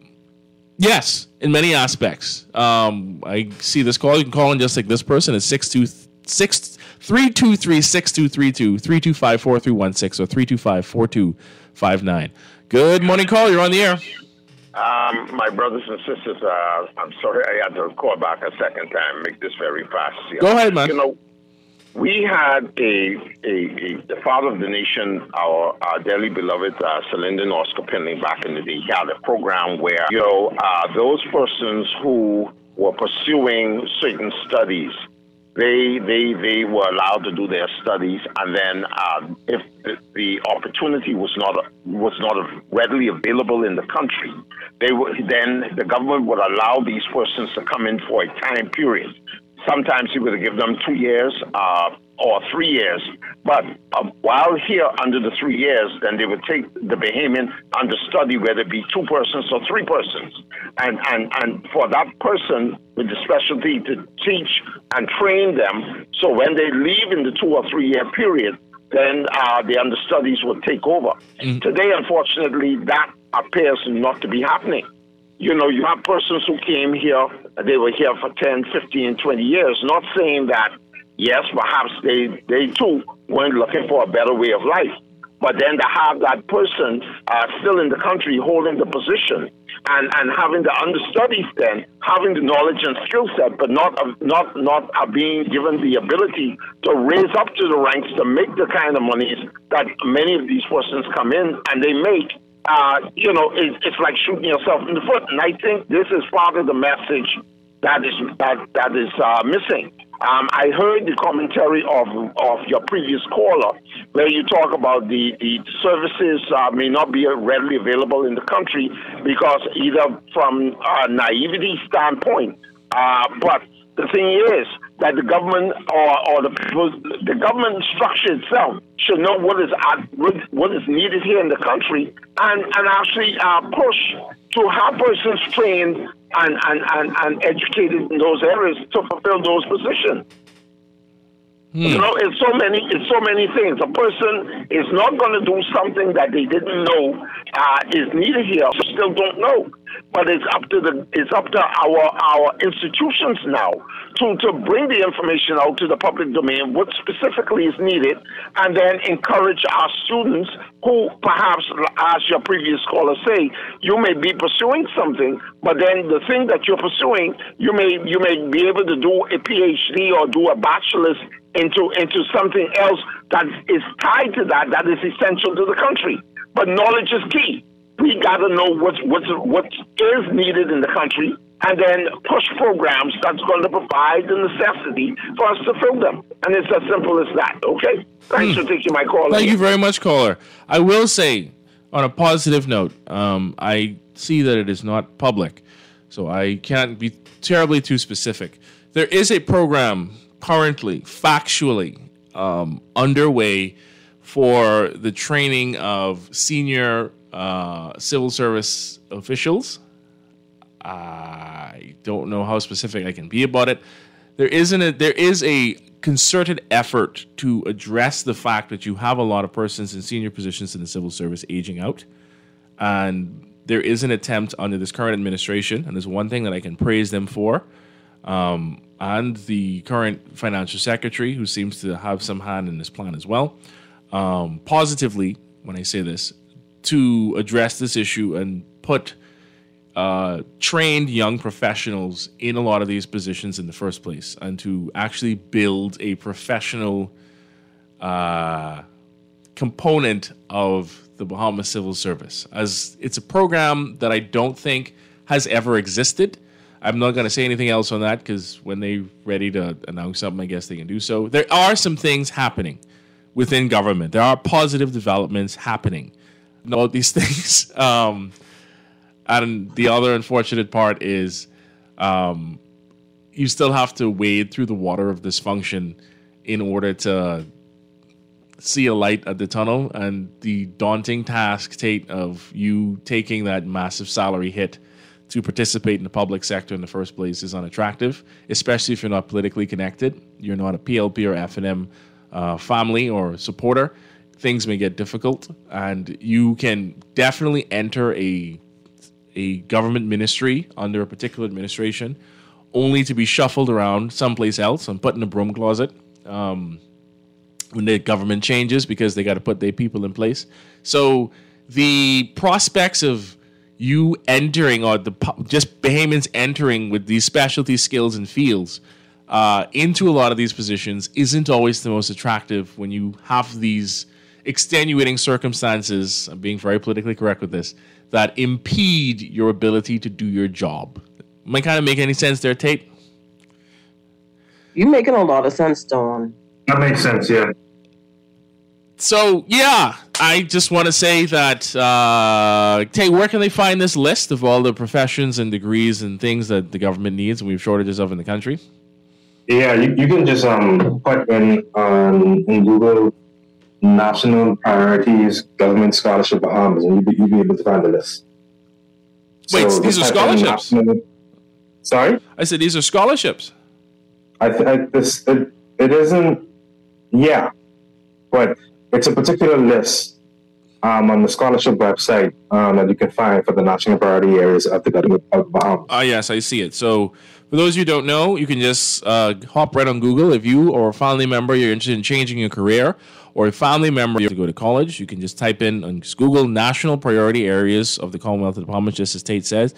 yes, in many aspects. Um, I see this call. You can call in just like this person. It's 626 323 6232 325 4316 or 325 4259. Good morning, call. You're on the air. Um, my brothers and sisters, uh, I'm sorry I had to call back a second time. Make this very fast. Go ahead, man. You know, we had a, a, a the father of the nation, our, our dearly beloved uh, Sir Lynden Oscar Pindling back in the day. He had a program where you know uh, those persons who were pursuing certain studies, they they they were allowed to do their studies, and then um, if the, the opportunity was not was not readily available in the country, they would then the government would allow these persons to come in for a time period Sometimes he would give them two years uh, or three years. But uh, while here under the three years, then they would take the Bahamian under study, whether it be two persons or three persons. And, and, and for that person with the specialty to teach and train them, so when they leave in the two or three year period, then uh, the understudies would take over. Today, unfortunately, that appears not to be happening you know, you have persons who came here, they were here for 10, 15, 20 years, not saying that, yes, perhaps they, they too weren't looking for a better way of life. But then to have that person uh, still in the country holding the position and, and having the understudies then, having the knowledge and skill set, but not, uh, not, not being given the ability to raise up to the ranks to make the kind of monies that many of these persons come in and they make uh, you know, it, it's like shooting yourself in the foot. And I think this is part of the message that is that that is uh, missing. Um, I heard the commentary of of your previous caller, where you talk about the the services uh, may not be readily available in the country because either from a naivety standpoint, uh, but the thing is that the government or, or the people, the government structure itself should know what is what is needed here in the country and, and actually uh, push to have persons trained and, and, and, and educated in those areas to fulfill those positions. You know, it's so many, it's so many things. A person is not going to do something that they didn't know uh, is needed here, still don't know. But it's up to the, it's up to our our institutions now to to bring the information out to the public domain, what specifically is needed, and then encourage our students who perhaps, as your previous caller say, you may be pursuing something, but then the thing that you're pursuing, you may you may be able to do a PhD or do a bachelor's into into something else that is tied to that that is essential to the country. But knowledge is key. We got to know what's what's what is needed in the country, and then push programs that's going to provide the necessity for us to fill them. And it's as simple as that. Okay. Thanks for taking my call. Thank you very much, caller. I will say, on a positive note, um, I see that it is not public, so I can't be terribly too specific. There is a program currently, factually, um, underway for the training of senior uh, civil service officials. I don't know how specific I can be about it. There isn't a, there is a concerted effort to address the fact that you have a lot of persons in senior positions in the civil service aging out, and there is an attempt under this current administration, and there's one thing that I can praise them for, um, and the current financial secretary who seems to have some hand in this plan as well. Um, positively, when I say this, to address this issue and put uh, trained young professionals in a lot of these positions in the first place, and to actually build a professional uh, component of the Bahamas Civil Service. As it's a program that I don't think has ever existed. I'm not going to say anything else on that because when they're ready to announce something, I guess they can do so. There are some things happening within government. There are positive developments happening. All these things. Um, and the other unfortunate part is um, you still have to wade through the water of dysfunction in order to see a light at the tunnel. And the daunting task, Tate, of you taking that massive salary hit to participate in the public sector in the first place is unattractive, especially if you're not politically connected. You're not a PLP or FNM uh, family or supporter. Things may get difficult, and you can definitely enter a a government ministry under a particular administration, only to be shuffled around someplace else and put in a broom closet um, when the government changes because they got to put their people in place. So the prospects of you entering or the just Bahamians entering with these specialty skills and fields uh, into a lot of these positions isn't always the most attractive when you have these extenuating circumstances. I'm being very politically correct with this that impede your ability to do your job. Am I kind of make any sense there, Tate? You're making a lot of sense, Don. That makes sense, yeah. So yeah, I just want to say that uh, Tate, where can they find this list of all the professions and degrees and things that the government needs and we have shortages of in the country? Yeah, you, you can just um put in on in Google national priorities government scholarship Bahamas and you'd be, you'll be able to find the list. Wait, So these are just type in scholarships. national- Sorry, I said these are scholarships. I, th- I this it, it isn't. Yeah, but it's a particular list um, on the scholarship website um, that you can find for the national priority areas of the government of Bahamas. Ah, yes, I see it. So, for those you who don't know, you can just uh, hop right on Google. If you or a family member you're interested in changing your career, or a family member you have to go to college, you can just type in on Google national priority areas of the Commonwealth of the Bahamas, just as Tate says.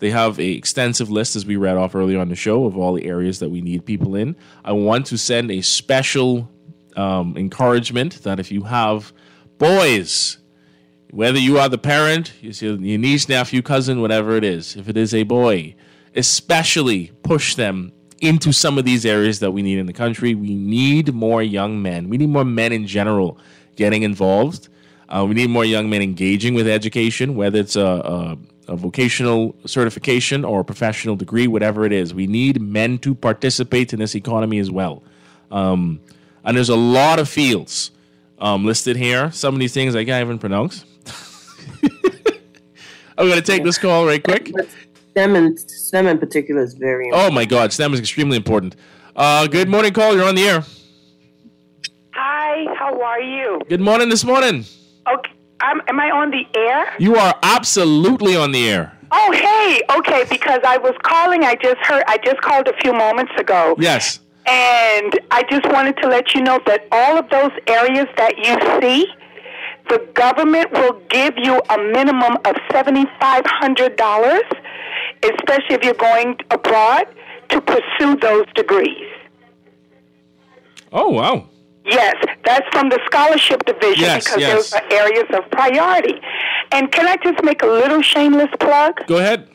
They have a extensive list, as we read off earlier on the show, of all the areas that we need people in. I want to send a special um, encouragement that if you have boys, whether you are the parent, your niece, nephew, cousin, whatever it is, if it is a boy, especially push them into some of these areas that we need in the country. We need more young men. We need more men in general getting involved. Uh, we need more young men engaging with education, whether it's a, a, a vocational certification or a professional degree, whatever it is. We need men to participate in this economy as well. Um, and there's a lot of fields um, listed here. Some of these things I can't even pronounce. I'm going to take this call right quick. STEM in, STEM in particular is very Oh my God, STEM is extremely important. Uh, good morning, call. You're on the air. Hi, how are you? Good morning this morning. Okay, I'm, am I on the air? You are absolutely on the air. Oh, hey, okay, because I was calling. I just heard. I just called a few moments ago, Yes. and I just wanted to let you know that all of those areas that you see, the government will give you a minimum of seventy-five hundred dollars, especially if you're going abroad to pursue those degrees. Oh wow. Yes, that's from the scholarship division Yes, because yes. those are areas of priority. And can I just make a little shameless plug? Go ahead.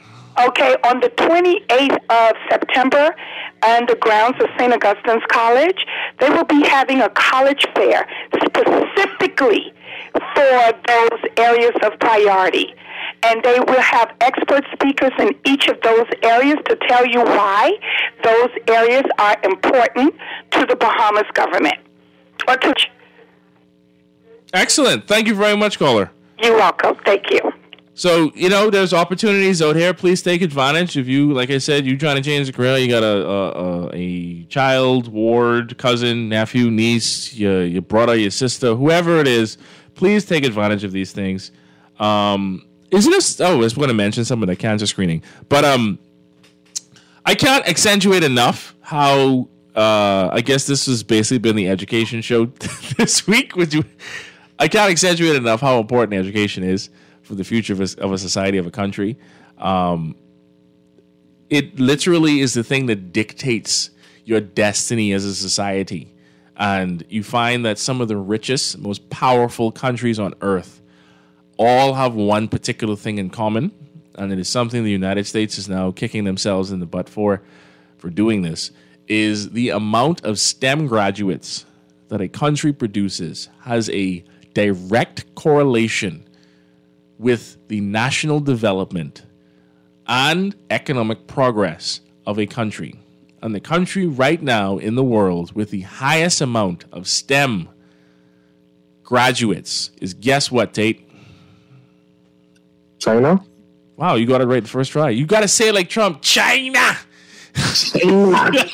Okay, on the 28th of September, on the grounds of St. Augustine's College, they will be having a college fair specifically for those areas of priority. And they will have expert speakers in each of those areas to tell you why those areas are important to the Bahamas government. Or to Excellent. Thank you very much, caller. you're welcome. Thank you. So you know, there's opportunities out here. Please take advantage. If you, like I said, you're trying to change the career, you got a a, a, a child, ward, cousin, nephew, niece, your your brother, your sister, whoever it is. Please take advantage of these things. Um, isn't this? Oh, I was going to mention some of the cancer screening, but um, I can't accentuate enough how. Uh, I guess this has basically been the education show this week. Would you? I can't accentuate enough how important education is for the future of a, of a society of a country. Um, it literally is the thing that dictates your destiny as a society. And you find that some of the richest, most powerful countries on earth all have one particular thing in common. And it is something the United States is now kicking themselves in the butt for, for doing this, is the amount of STEM graduates that a country produces has a direct correlation with the national development and economic progress of a country. And the country right now in the world with the highest amount of STEM graduates is guess what, Tate? China? Wow, you got it right the first try. You got to say it like Trump China. China.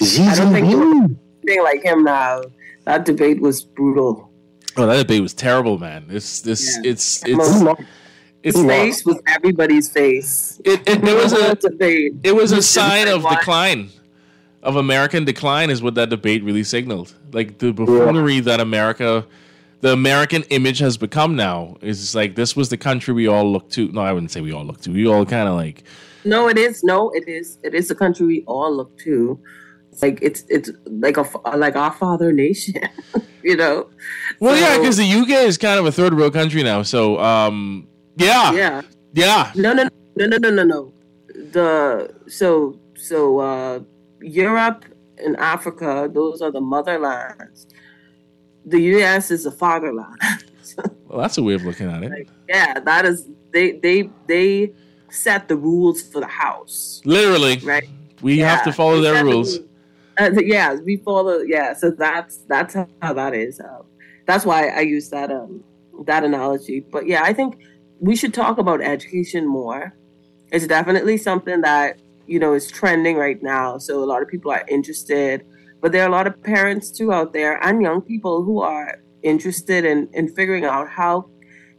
I don't think anything like him now. That debate was brutal. Oh, that debate was terrible, man. It's this. Yeah. It's His it's it's face was everybody's face. It, it, it was a debate. it was a sign of decline of American decline is what that debate really signaled. Like the buffoonery that America, the American image has become now is like this was the country we all looked to. No, I wouldn't say we all looked to. We all kind of like No, it is. No, it is. It is the country we all look to. Like it's it's like a like our father nation, you know. Well, yeah, because the UK is kind of a third world country now. So, um, yeah, yeah, yeah. No, no, no, no, no, no, no. The so so uh, Europe and Africa, those are the motherlands. The U.S. is the fatherland. Well, that's a way of looking at it. yeah, that is they they they set the rules for the house. Literally, right? We have to follow their rules. Uh, yeah, we follow. Yeah, so that's that's how that is. Uh, that's why I use that um that analogy. But yeah, I think we should talk about education more. It's definitely something that you know is trending right now. So a lot of people are interested, but there are a lot of parents too out there and young people who are interested in in figuring out how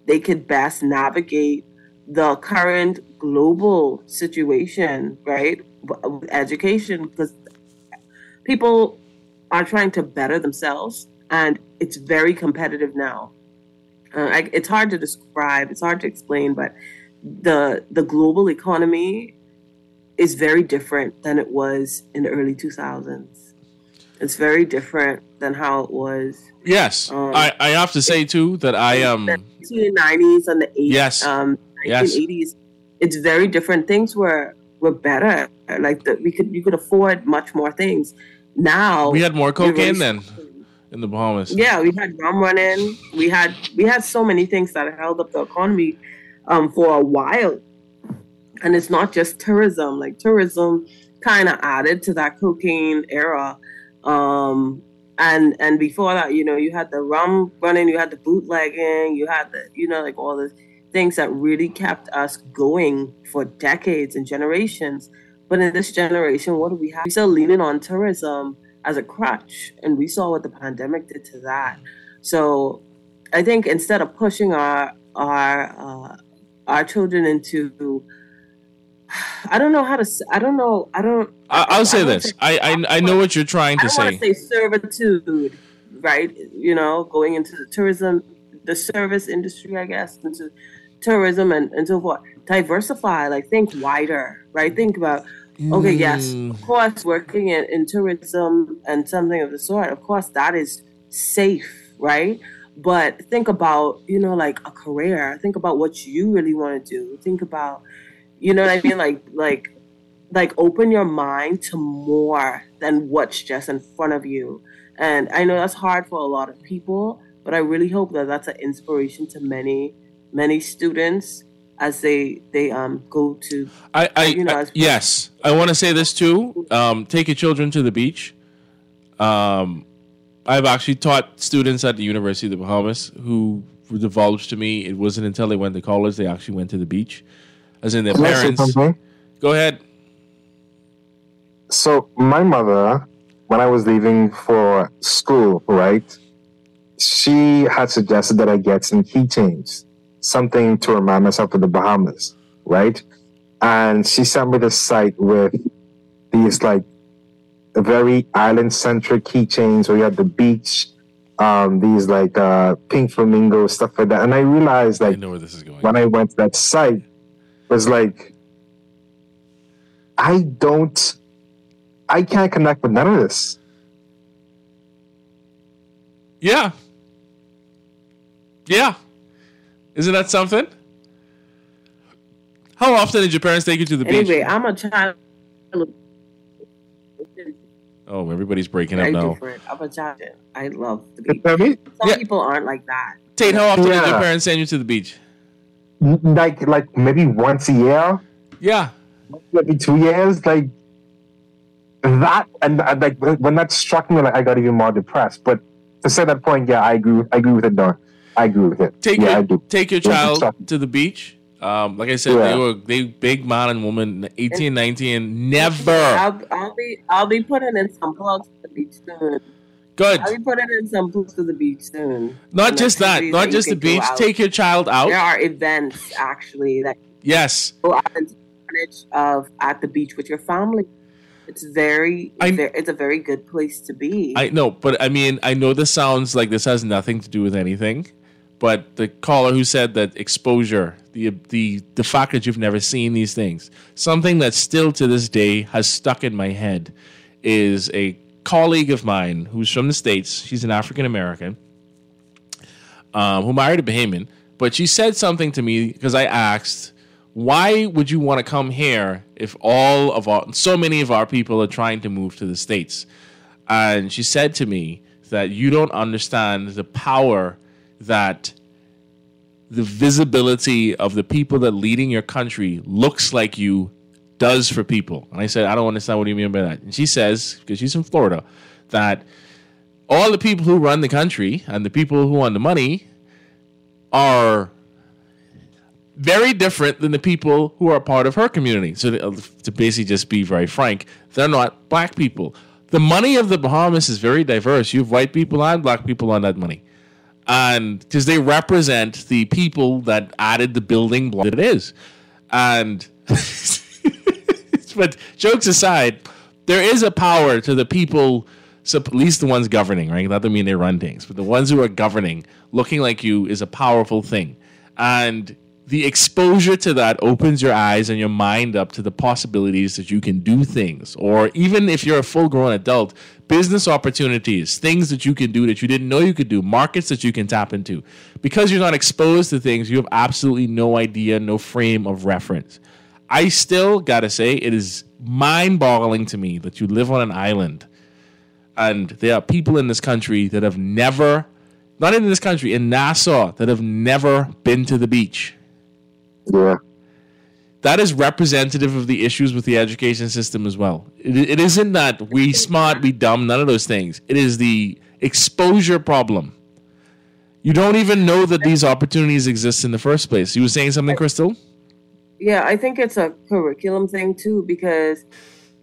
they could best navigate the current global situation, right? With education, because people are trying to better themselves, and it's very competitive now. Uh, I, it's hard to describe, it's hard to explain, but the the global economy is very different than it was in the early 2000s. It's very different than how it was Yes, Um, I, I have to say too that I um the 90s and the 80s, Yes. um, Yes. It's very different. Things were were better. Like the, we could you could afford much more things. Now we had more cocaine then in the Bahamas. yeah, we had rum running. We had we had so many things that held up the economy um, for a while, and it's not just tourism. Like tourism kind of added to that cocaine era, um, and and before that, you know, you had the rum running, you had the bootlegging, you had the you know like all the things that really kept us going for decades and generations. But in this generation, what do we have? We're still leaning on tourism as a crutch, and we saw what the pandemic did to that. So, I think instead of pushing our our uh, our children into, I don't know how to. s- I don't know. I don't. I, I'll say don't this. I, I I know what you're trying to say. say servitude, right? You know, going into the tourism, the service industry, I guess, into tourism and, and so forth. Diversify, like think wider, right? Think about, okay, yes, Mm. of course, working in, in tourism and something of the sort, of course, that is safe, right? But think about, you know, like a career. Think about what you really want to do. Think about, you know what I mean? Like, like like open your mind to more than what's just in front of you and i know that's hard for a lot of people but i really hope that that's an inspiration to many many students as they they um go to I, I, you know I- yes, I want to say this too. Um, take your children to the beach. Um, I've actually taught students at the University of the Bahamas who divulged to me it wasn't until they went to college they actually went to the beach, as in their Can parents. Go ahead. So my mother, when I was leaving for school, right, she had suggested that I get some keychains, something to remind myself of the Bahamas, right? And she sent me this site with these like very island centric keychains where you had the beach um, these like uh, pink flamingo stuff like that. And I realized like know where this is going. when I went to that site was like I don't I can't connect with none of this. Yeah. Yeah. Isn't that something? How often did your parents take you to the Anyway, beach? I'm a child. Oh, everybody's breaking up now. different. I'm a child. I love the beach. I mean, Some people aren't like that. Tate, how often did your parents send you to the beach? like like maybe once a year. Yeah. Maybe two years. Like that and, and like when that struck me like I got even more depressed. But to say that point, yeah, I agree I agree with it though. I agree with it. Take yeah, your I do. take your child to the beach. Um, like I said, Yeah. they were they big man and woman, 18, 19, never. I'll, I'll be I'll be putting in some plugs to the beach soon. Good. I'll be putting in some plugs to the beach soon. Not just that, not you just the beach. Take your child out. There are events actually that Yes. go out and take advantage of at the beach with your family. It's very, it's, very, it's a very good place to be. I know, but I mean, I know this sounds like this has nothing to do with anything, but the caller who said that exposure, the the the fact that you've never seen these things, something that still to this day has stuck in my head, is a colleague of mine who's from the states. She's an African American, um, who married a Bahamian, but she said something to me because I asked. Why would you want to come here if all of our so many of our people are trying to move to the states? And she said to me that you don't understand the power that the visibility of the people that leading your country looks like you does for people. And I said, I don't understand what you mean by that. And she says, because she's from Florida, that all the people who run the country and the people who own the money are very different than the people who are part of her community. So to, to basically just be very frank, they're not black people. The money of the Bahamas is very diverse. You have white people and black people on that money. And because they represent the people that added the building block that it is. And but jokes aside, there is a power to the people, so at least the ones governing, right? That doesn't mean they run things, but the ones who are governing, looking like you, is a powerful thing. And the exposure to that opens your eyes and your mind up to the possibilities that you can do things. Or even if you're a full grown adult, business opportunities, things that you can do that you didn't know you could do, markets that you can tap into. Because you're not exposed to things, you have absolutely no idea, no frame of reference. I still gotta say, it is mind boggling to me that you live on an island and there are people in this country that have never, not in this country, in Nassau, that have never been to the beach. Yeah. That is representative of the issues with the education system as well. It, it isn't that we smart, we dumb, none of those things. It is the exposure problem. You don't even know that these opportunities exist in the first place. You were saying something, Crystal? Yeah, I think it's a curriculum thing too because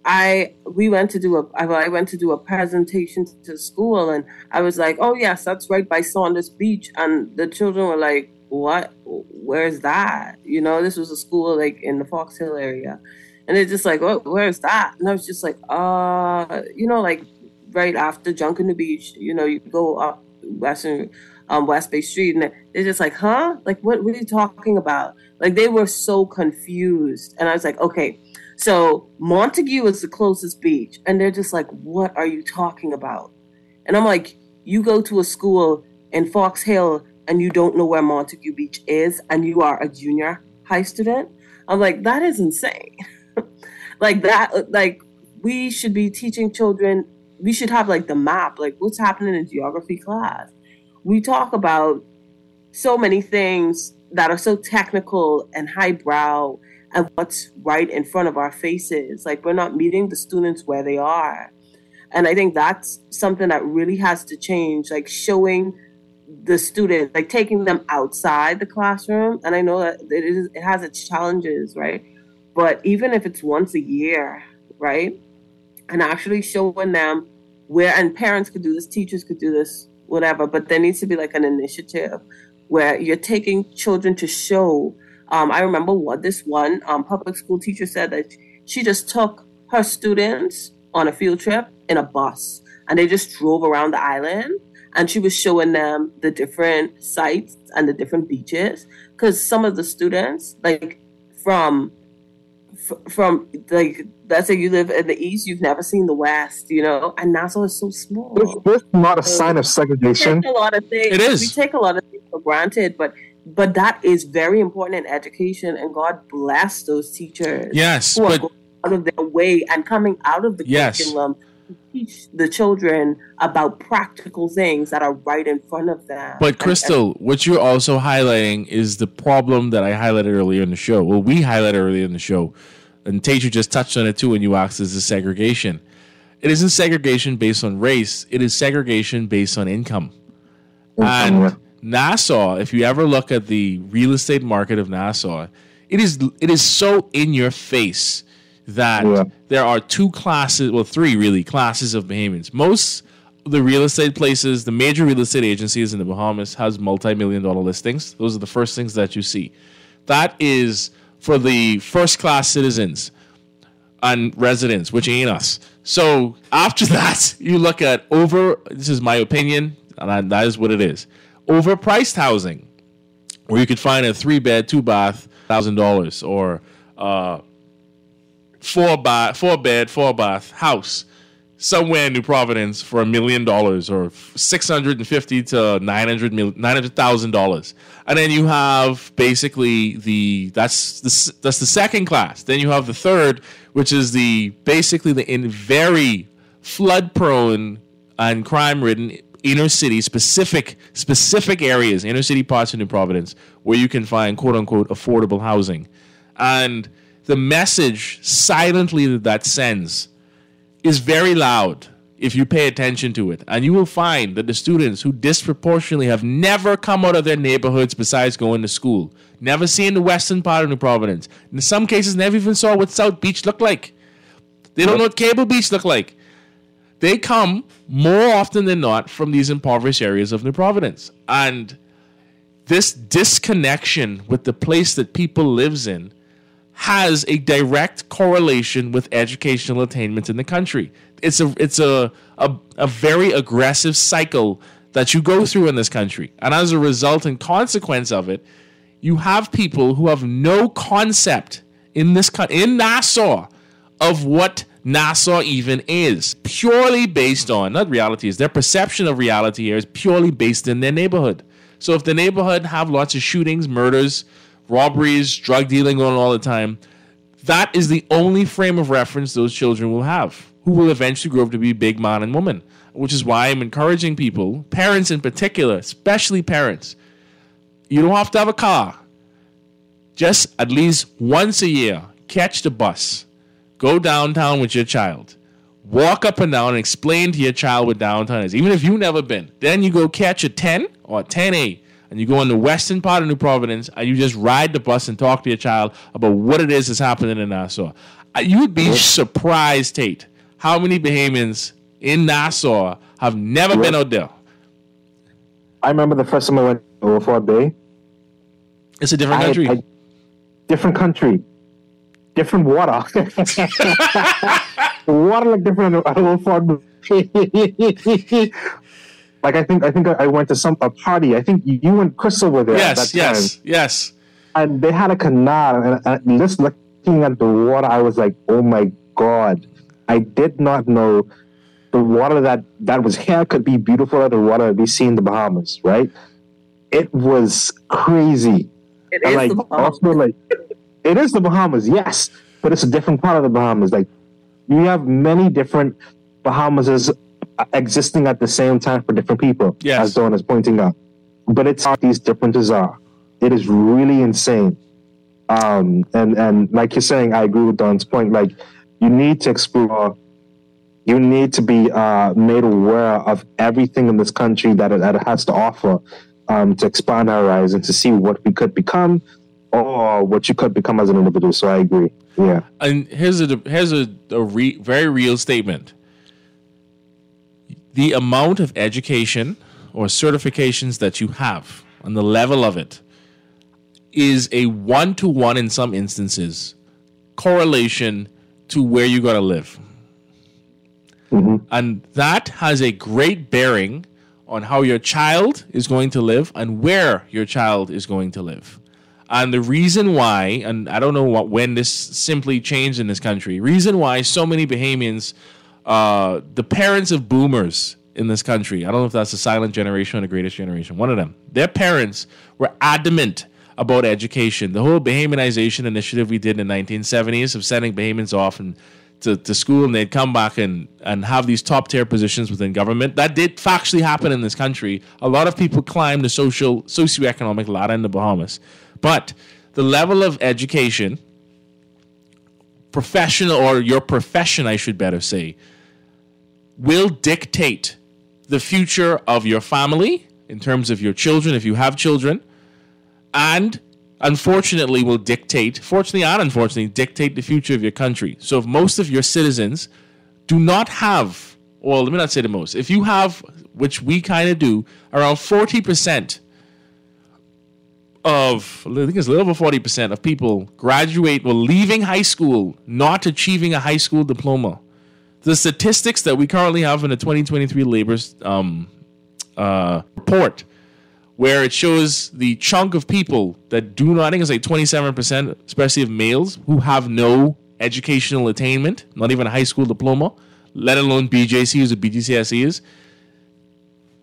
I we went to do a I I went to do a presentation to school and I was like, oh yes, that's right by Saunders Beach, and the children were like, what? Where's that? You know, this was a school like in the Fox Hill area, and they're just like, oh, where's that? And I was just like, uh, you know, like right after Junkanoo Beach, you know, you go up Western um, West Bay Street, and they're just like, huh? Like, what, what are you talking about? Like, they were so confused. And I was like, okay, so Montague is the closest beach. And they're just like, what are you talking about? And I'm like, you go to a school in Fox Hill and you don't know where Montague Beach is, and you are a junior high student. I'm like, that is insane. like, that, like, we should be teaching children, we should have like the map, like, what's happening in geography class we talk about so many things that are so technical and highbrow and what's right in front of our faces. Like we're not meeting the students where they are. And I think that's something that really has to change, like showing the students, like taking them outside the classroom. And I know that it is it has its challenges, right? But even if it's once a year, right? And actually showing them where and parents could do this, teachers could do this, whatever, but there needs to be like an initiative where you're taking children to show. Um, I remember what this one um, public school teacher said that she just took her students on a field trip in a bus, and they just drove around the island. And she was showing them the different sites and the different beaches because some of the students, like from from like let's say you live in the east, you've never seen the west, you know, and Nassau is so small. It's, it's not a sign of segregation. We take a lot of things. It is. We take a lot of things for granted, but but that is very important in education, and God bless those teachers. Yes, who are going out of their way and coming out of the Yes. curriculum to teach the children about practical things that are right in front of them. But And- Crystal, what you're also highlighting is the problem that I highlighted earlier in the show. Well, we highlighted earlier in the show, and Tate, you just touched on it too when you asked, "Is this segregation?" It isn't segregation based on race. It is segregation based on income. and Nassau, if you ever look at the real estate market of Nassau, it is it is so in your face that there are two classes, well, three really classes of Bahamians. Most the real estate places, the major real estate agencies in the Bahamas has multi-million dollar listings. Those are the first things that you see. That is for the first class citizens and residents, which ain't us. So after that, you look at over. This is my opinion, and that is what it is. Overpriced housing, where you could find a three bed, two bath, thousand dollars, or uh, four bath, four bed, four bath house somewhere in New Providence for a million dollars or six hundred and fifty to nine hundred mil nine hundred thousand dollars, and then you have basically the that's the that's the second class. Then you have the third, which is the basically the in very flood prone and crime ridden inner city specific specific areas, inner city parts of New Providence, where you can find quote unquote affordable housing, and the message silently that that sends is very loud if you pay attention to it. And you will find that the students who disproportionately have never come out of their neighborhoods besides going to school, never seen the western part of New Providence, in some cases, never even saw what South Beach looked like. They don't know what Cable Beach looked like. They come more often than not from these impoverished areas of New Providence. And this disconnection with the place that people lives in has a direct correlation with educational attainment in the country. It's a it's a, a a very aggressive cycle that you go through in this country. And as a result and consequence of it, you have people who have no concept in this in Nassau of what Nassau even is, purely based on not reality is their perception of reality here is purely based in their neighborhood. So if the neighborhood have lots of shootings, murders, robberies, drug dealing going on all the time, that is the only frame of reference those children will have, who will eventually grow up to be big man and woman. Which is why I'm encouraging people, parents in particular, especially parents, you don't have to have a car. Just at least once a year, catch the bus, go downtown with your child, walk up and down and explain to your child what downtown is, even if you've never been. Then you go catch a 10 or a 10A and you go in the western part of New Providence and you just ride the bus and talk to your child about what it is that's happening in Nassau. Uh, You would be surprised, Tate, how many Bahamians in Nassau have never been out there. I remember the first time I went to Fort Bay. It's a different I- country. I- different country. Different water. water like different Old Fort Bay. like I think I think I went to some a party. I think you and Crystal were there. Yes, that yes, time. yes. And they had a canal, and, and just looking at the water, I was like, "Oh my god!" I did not know the water that that was here could be beautiful. The water that we see in the Bahamas, right? It was crazy. It And, is like the Bahamas. also like it is the Bahamas, yes, but it's a different part of the Bahamas. Like you have many different Bahamas existing at the same time for different people, Yes. as Dawn is pointing out. But it's how these differences are. It is really insane. Um, and and like you're saying, I agree with Don's point. Like you need to explore. You need to be uh, made aware of everything in this country that it, that it has to offer um, to expand our horizon, to see what we could become or what you could become as an individual. So I agree. Yeah. And here's a here's a, a re, very real statement. The amount of education or certifications that you have and the level of it is a one to one in some instances correlation to where you got to live. Mm-hmm. And that has a great bearing on how your child is going to live and where your child is going to live. And the reason why, and I don't know what when this simply changed in this country, reason why so many Bahamians, uh, the parents of boomers in this country, I don't know if that's the silent generation or the greatest generation, one of them, their parents were adamant about education. The whole Bahamianization initiative we did in the 1970s of sending Bahamians off and to, to school and they'd come back and, and have these top tier positions within government. That did factually happen in this country. A lot of people climbed the social socioeconomic ladder in the Bahamas. But the level of education, professional or your profession, I should better say, will dictate the future of your family in terms of your children, if you have children, and unfortunately will dictate, fortunately and unfortunately, dictate the future of your country. So if most of your citizens do not have, well, let me not say the most, if you have, which we kind of do, around 40% of, I think it's a little over 40% of people graduate well, leaving high school not achieving a high school diploma. The statistics that we currently have in the 2023 labor um, uh, report where it shows the chunk of people that do not, I think it's like 27%, especially of males, who have no educational attainment, not even a high school diploma, let alone BJCs or BGCSEs.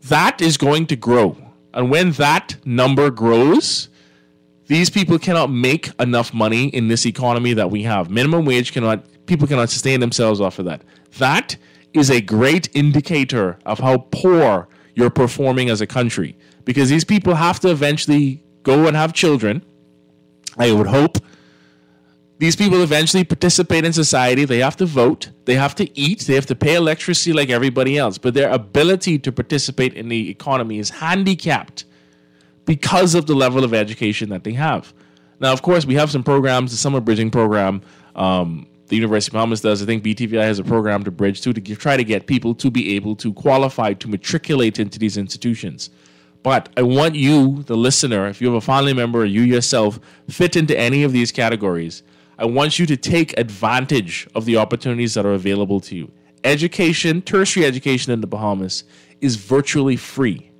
That is going to grow. And when that number grows, these people cannot make enough money in this economy that we have. Minimum wage cannot, people cannot sustain themselves off of that. That is a great indicator of how poor you're performing as a country because these people have to eventually go and have children. I would hope these people eventually participate in society. They have to vote, they have to eat, they have to pay electricity like everybody else. But their ability to participate in the economy is handicapped because of the level of education that they have. Now, of course, we have some programs, the summer bridging program. Um, the University of Bahamas does. I think BTVI has a program to bridge too to give, try to get people to be able to qualify to matriculate into these institutions. But I want you, the listener, if you have a family member or you yourself fit into any of these categories, I want you to take advantage of the opportunities that are available to you. Education, tertiary education in the Bahamas is virtually free.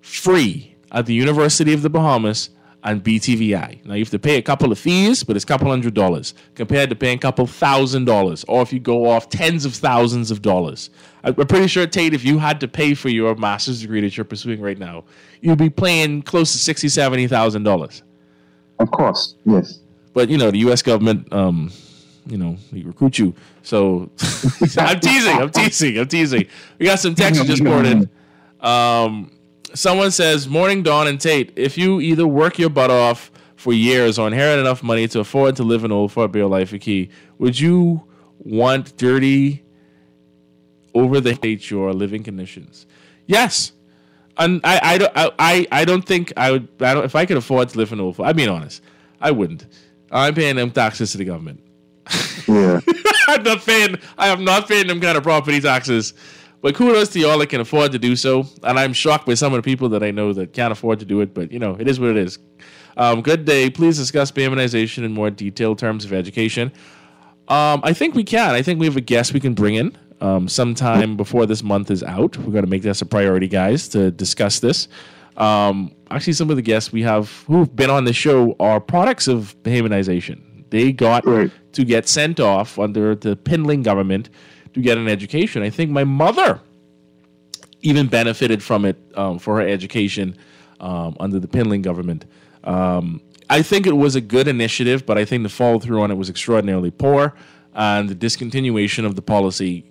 Free at the University of the Bahamas and BTVI. Now you have to pay a couple of fees, but it's a couple hundred dollars compared to paying a couple thousand dollars, or if you go off tens of thousands of dollars. I'm pretty sure, Tate, if you had to pay for your master's degree that you're pursuing right now, you'd be paying close to sixty, seventy thousand dollars. Of course, yes. But you know, the U.S. government, um, you know, they recruit you. So I'm teasing. I'm teasing. I'm teasing. We got some text just poured in. Um, someone says, "Morning, Dawn and Tate. If you either work your butt off for years or inherit enough money to afford to live in old Fort Bay life a key, would you want dirty over the hate your living conditions?" Yes. And I, I don't, I, I, don't think I would. I don't. If I could afford to live in old, I'm being honest. I wouldn't. I'm paying them taxes to the government. Yeah. I'm not paying. I am not paying them kind of property taxes. But kudos to y'all that can afford to do so. And I'm shocked by some of the people that I know that can't afford to do it. But you know, it is what it is. Um, good day. Please discuss Bahamianization in more detailed terms of education. Um, I think we can. I think we have a guest we can bring in um, sometime before this month is out. We're going to make this a priority, guys, to discuss this. Um, actually, some of the guests we have who've been on the show are products of Bahamianization. They got to get sent off under the Pindling government to get an education. I think my mother even benefited from it um, for her education um, under the Pindling government. Um, I think it was a good initiative, but I think the follow through on it was extraordinarily poor, and the discontinuation of the policy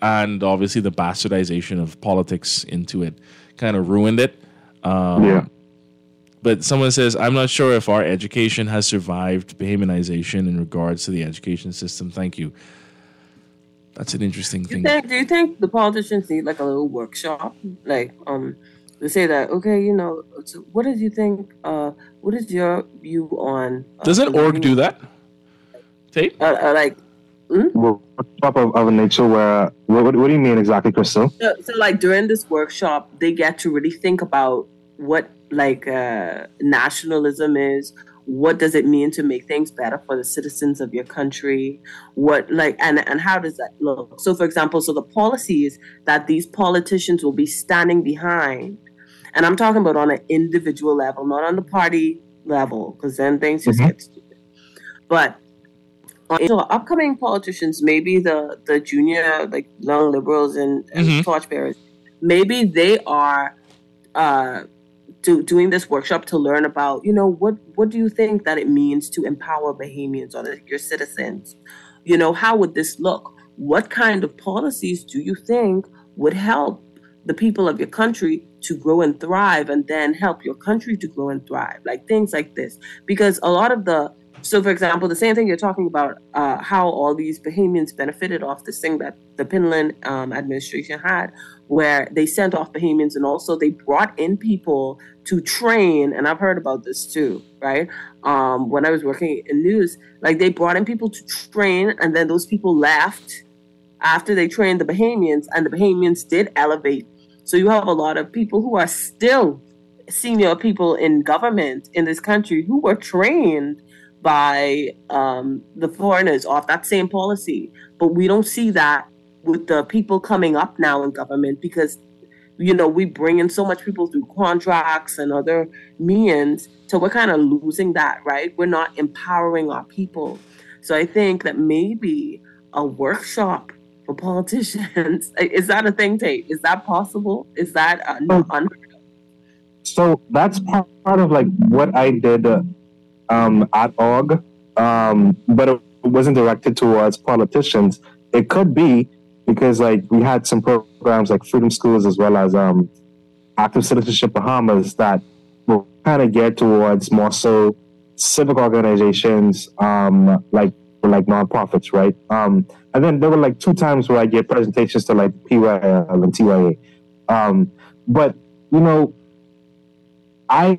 and obviously the bastardization of politics into it kind of ruined it. Um, Yeah. But someone says, I'm not sure if our education has survived Bahamianization in regards to the education system. Thank you. That's an interesting Do you thing. think, do you think the politicians need like a little workshop? Like, um, to say that, okay, you know, so what did you think? Uh, what is your view on? Uh, Doesn't org do that? Tate? Uh, uh, like, Well, Workshop of, of a nature where what, what, what do you mean exactly, Crystal? so, so like during this workshop, they get to really think about what like uh, nationalism is, what does it mean to make things better for the citizens of your country? What like and and how does that look? So for example so the policies that these politicians will be standing behind and i'm talking about on an individual level not on the party level because then things just get stupid. But so upcoming politicians maybe the the junior like young liberals and, and Mhm. torchbearers maybe they are uh do, doing this workshop to learn about, you know, what what do you think that it means to empower Bahamians or your citizens? You know, how would this look? What kind of policies do you think would help the people of your country to grow and thrive and then help your country to grow and thrive? Like things like this. Because a lot of the so, for example, the same thing you're talking about, uh, how all these Bahamians benefited off this thing that the Pindling um, administration had, where they sent off Bahamians and also they brought in people to train. And I've heard about this too, right? Um, when I was working in news, like they brought in people to train, and then those people left after they trained the Bahamians, and the Bahamians did elevate. So you have a lot of people who are still senior people in government in this country who were trained by um, the foreigners off that same policy. But we don't see that with the people coming up now in government because, you know, we bring in so much people through contracts and other means. So we're kind of losing that, right? We're not empowering our people. So I think that maybe a workshop for politicians is that a thing, Tate? Is that possible? Is that uh, un- So that's part, part of like what I did uh, um, at org, um, but it wasn't directed towards politicians. It could be because like we had some programs like Freedom Schools as well as um, Active Citizenship Bahamas that were kind of geared towards more so civic organizations, um, like like nonprofits, right? Um, and then there were like two times where I gave presentations to like PYL and TYA. Um, but you know, I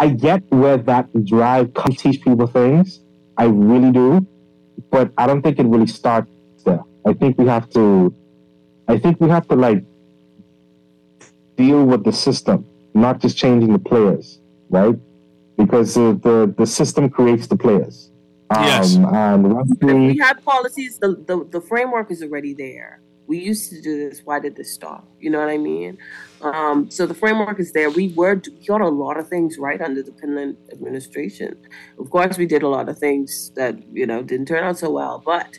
I get where that drive comes to teach people things. I really do, but I don't think it really starts there. I think we have to. I think we have to like deal with the system, not just changing the players, right? Because the the, the system creates the players. Um, Yes. And we, we had policies, the, the, the framework is already there. We used to do this. Why did this stop? You know what I mean? Um, so the framework is there. We were we got a lot of things right under the Pindling administration. Of course, we did a lot of things that you know didn't turn out so well. But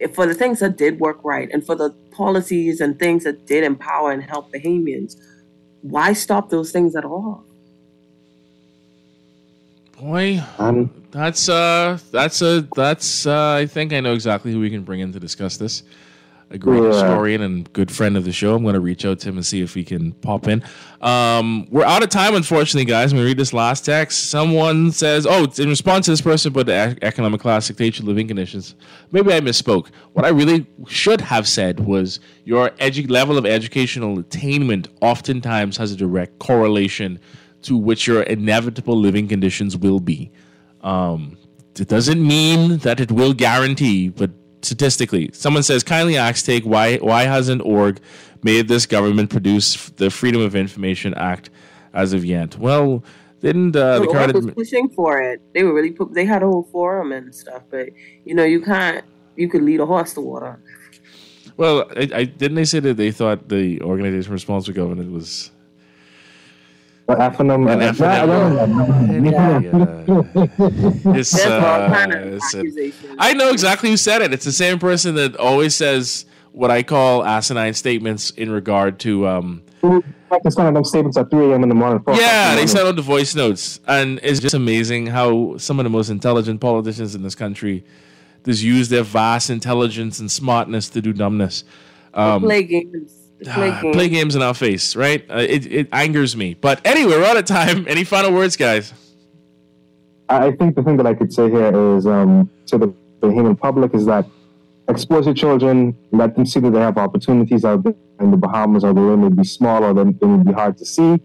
if for the things that did work right, and for the policies and things that did empower and help Bahamians, why stop those things at all? Boy, that's uh, that's a that's uh, I think I know exactly who we can bring in to discuss this. A great Yeah. historian and good friend of the show. I'm going to reach out to him and see if he can pop in. Um, we're out of time, unfortunately, guys. I'm going to read this last text. Someone says, "Oh, it's in response to this person, but the ec- economic class dictates your living conditions." Maybe I misspoke. What I really should have said was your edu- level of educational attainment oftentimes has a direct correlation to which your inevitable living conditions will be. Um, it doesn't mean that it will guarantee, but statistically, someone says, kindly ask take why why hasn't org made this government produce the Freedom of Information Act as of yet? Well, didn't uh, the current Org was pushing for it. They were really put, they had a whole forum and stuff, but you know you can't you could lead a horse to water. well, I, I didn't they say that they thought the organization responsible government was But FNM, An uh, It's, uh, kind of it's a- accusations. I know exactly who said it. It's the same person that always says what I call asinine statements in regard to. Um, like to send them statements at 3 a.m. in the morning. four o'clock in yeah, they morning. send out the voice notes, and it's just amazing how some of the most intelligent politicians in this country just use their vast intelligence and smartness to do dumbness. Um, play games. They play ah, games. play games in our face, right? Uh, it, it angers me. But anyway, we're out of time. Any final words, guys? I I think the thing that I could say here is um, to the Bahamian public is that expose your children, let them see that they have opportunities out there in the Bahamas, although they may be small or they, they may be hard to see,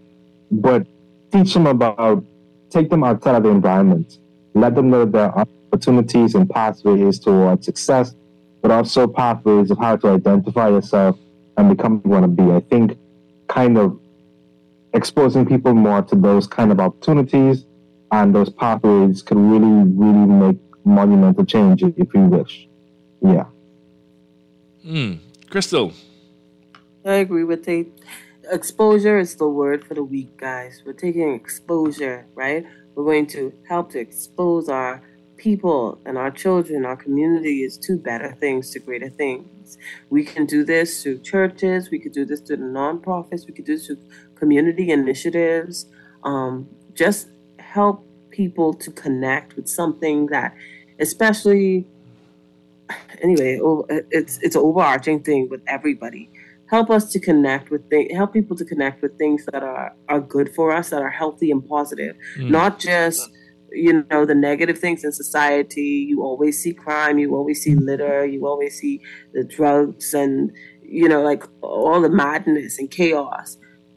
but teach them about, take them outside of the environment. Let them know that there are opportunities and pathways towards success, but also pathways of how to identify yourself and become who you want to be. I think kind of exposing people more to those kind of opportunities and those pathways could really, really make monumental change if we wish. Yeah. Hmm. Crystal. I agree with the exposure is the word for the week, guys. We're taking exposure, right? We're going to help to expose our people and our children, our communities to better things, to greater things. We can do this through churches, we could do this through the nonprofits, we could do this through community initiatives. Um, just help people to connect with something that, especially, anyway, it's it's an overarching thing with everybody. Help us to connect with things, help people to connect with things that are are good for us, that are healthy and positive, Mm. not just you know the negative things in society. You always see crime. You always see litter. You always see the drugs and you know like all the madness and chaos.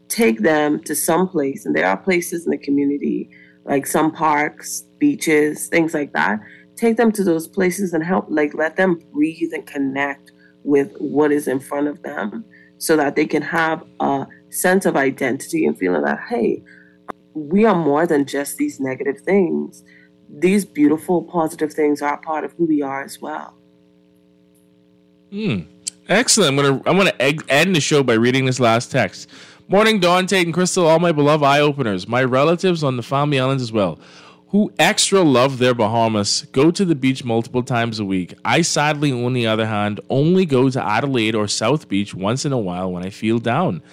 Take them to some place and there are places in the community like some parks beaches things like that. Take them to those places and help like let them breathe and connect with what is in front of them so that they can have a sense of identity and feeling that hey we are more than just these negative things. These beautiful, positive things are a part of who we are as well. Hmm. Excellent. I'm gonna I'm gonna egg, end the show by reading this last text. Morning, Dawn, Tate, and Crystal, all my beloved eye openers. My relatives on the Family Islands as well, who extra love their Bahamas, go to the beach multiple times a week. I sadly, on the other hand, only go to Adelaide or South Beach once in a while when I feel down,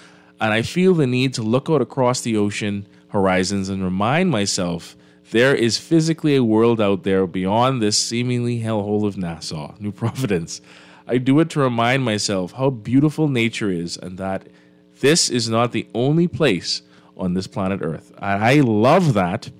and I feel the need to look out across the ocean horizons and remind myself there is physically a world out there beyond this seemingly hellhole of Nassau, New Providence. I do it to remind myself how beautiful nature is and that this is not the only place on this planet Earth. I, I love that.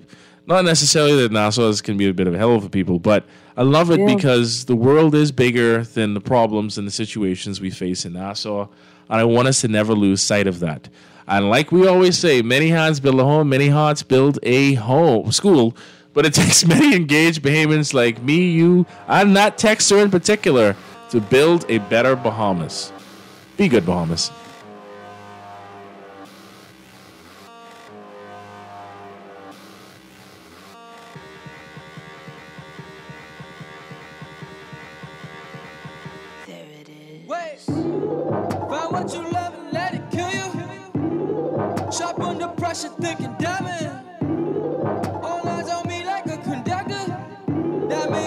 Not necessarily that Nassau is, can be a bit of a hell for people, but I love it Yeah. because the world is bigger than the problems and the situations we face in Nassau. And I want us to never lose sight of that. And like we always say, many hands build a home, many hearts build a home school. But it takes many engaged Bahamians like me, you, and that texter in particular to build a better Bahamas. Be good, Bahamas. pressure thick and diamond. All eyes on me like a conductor. That means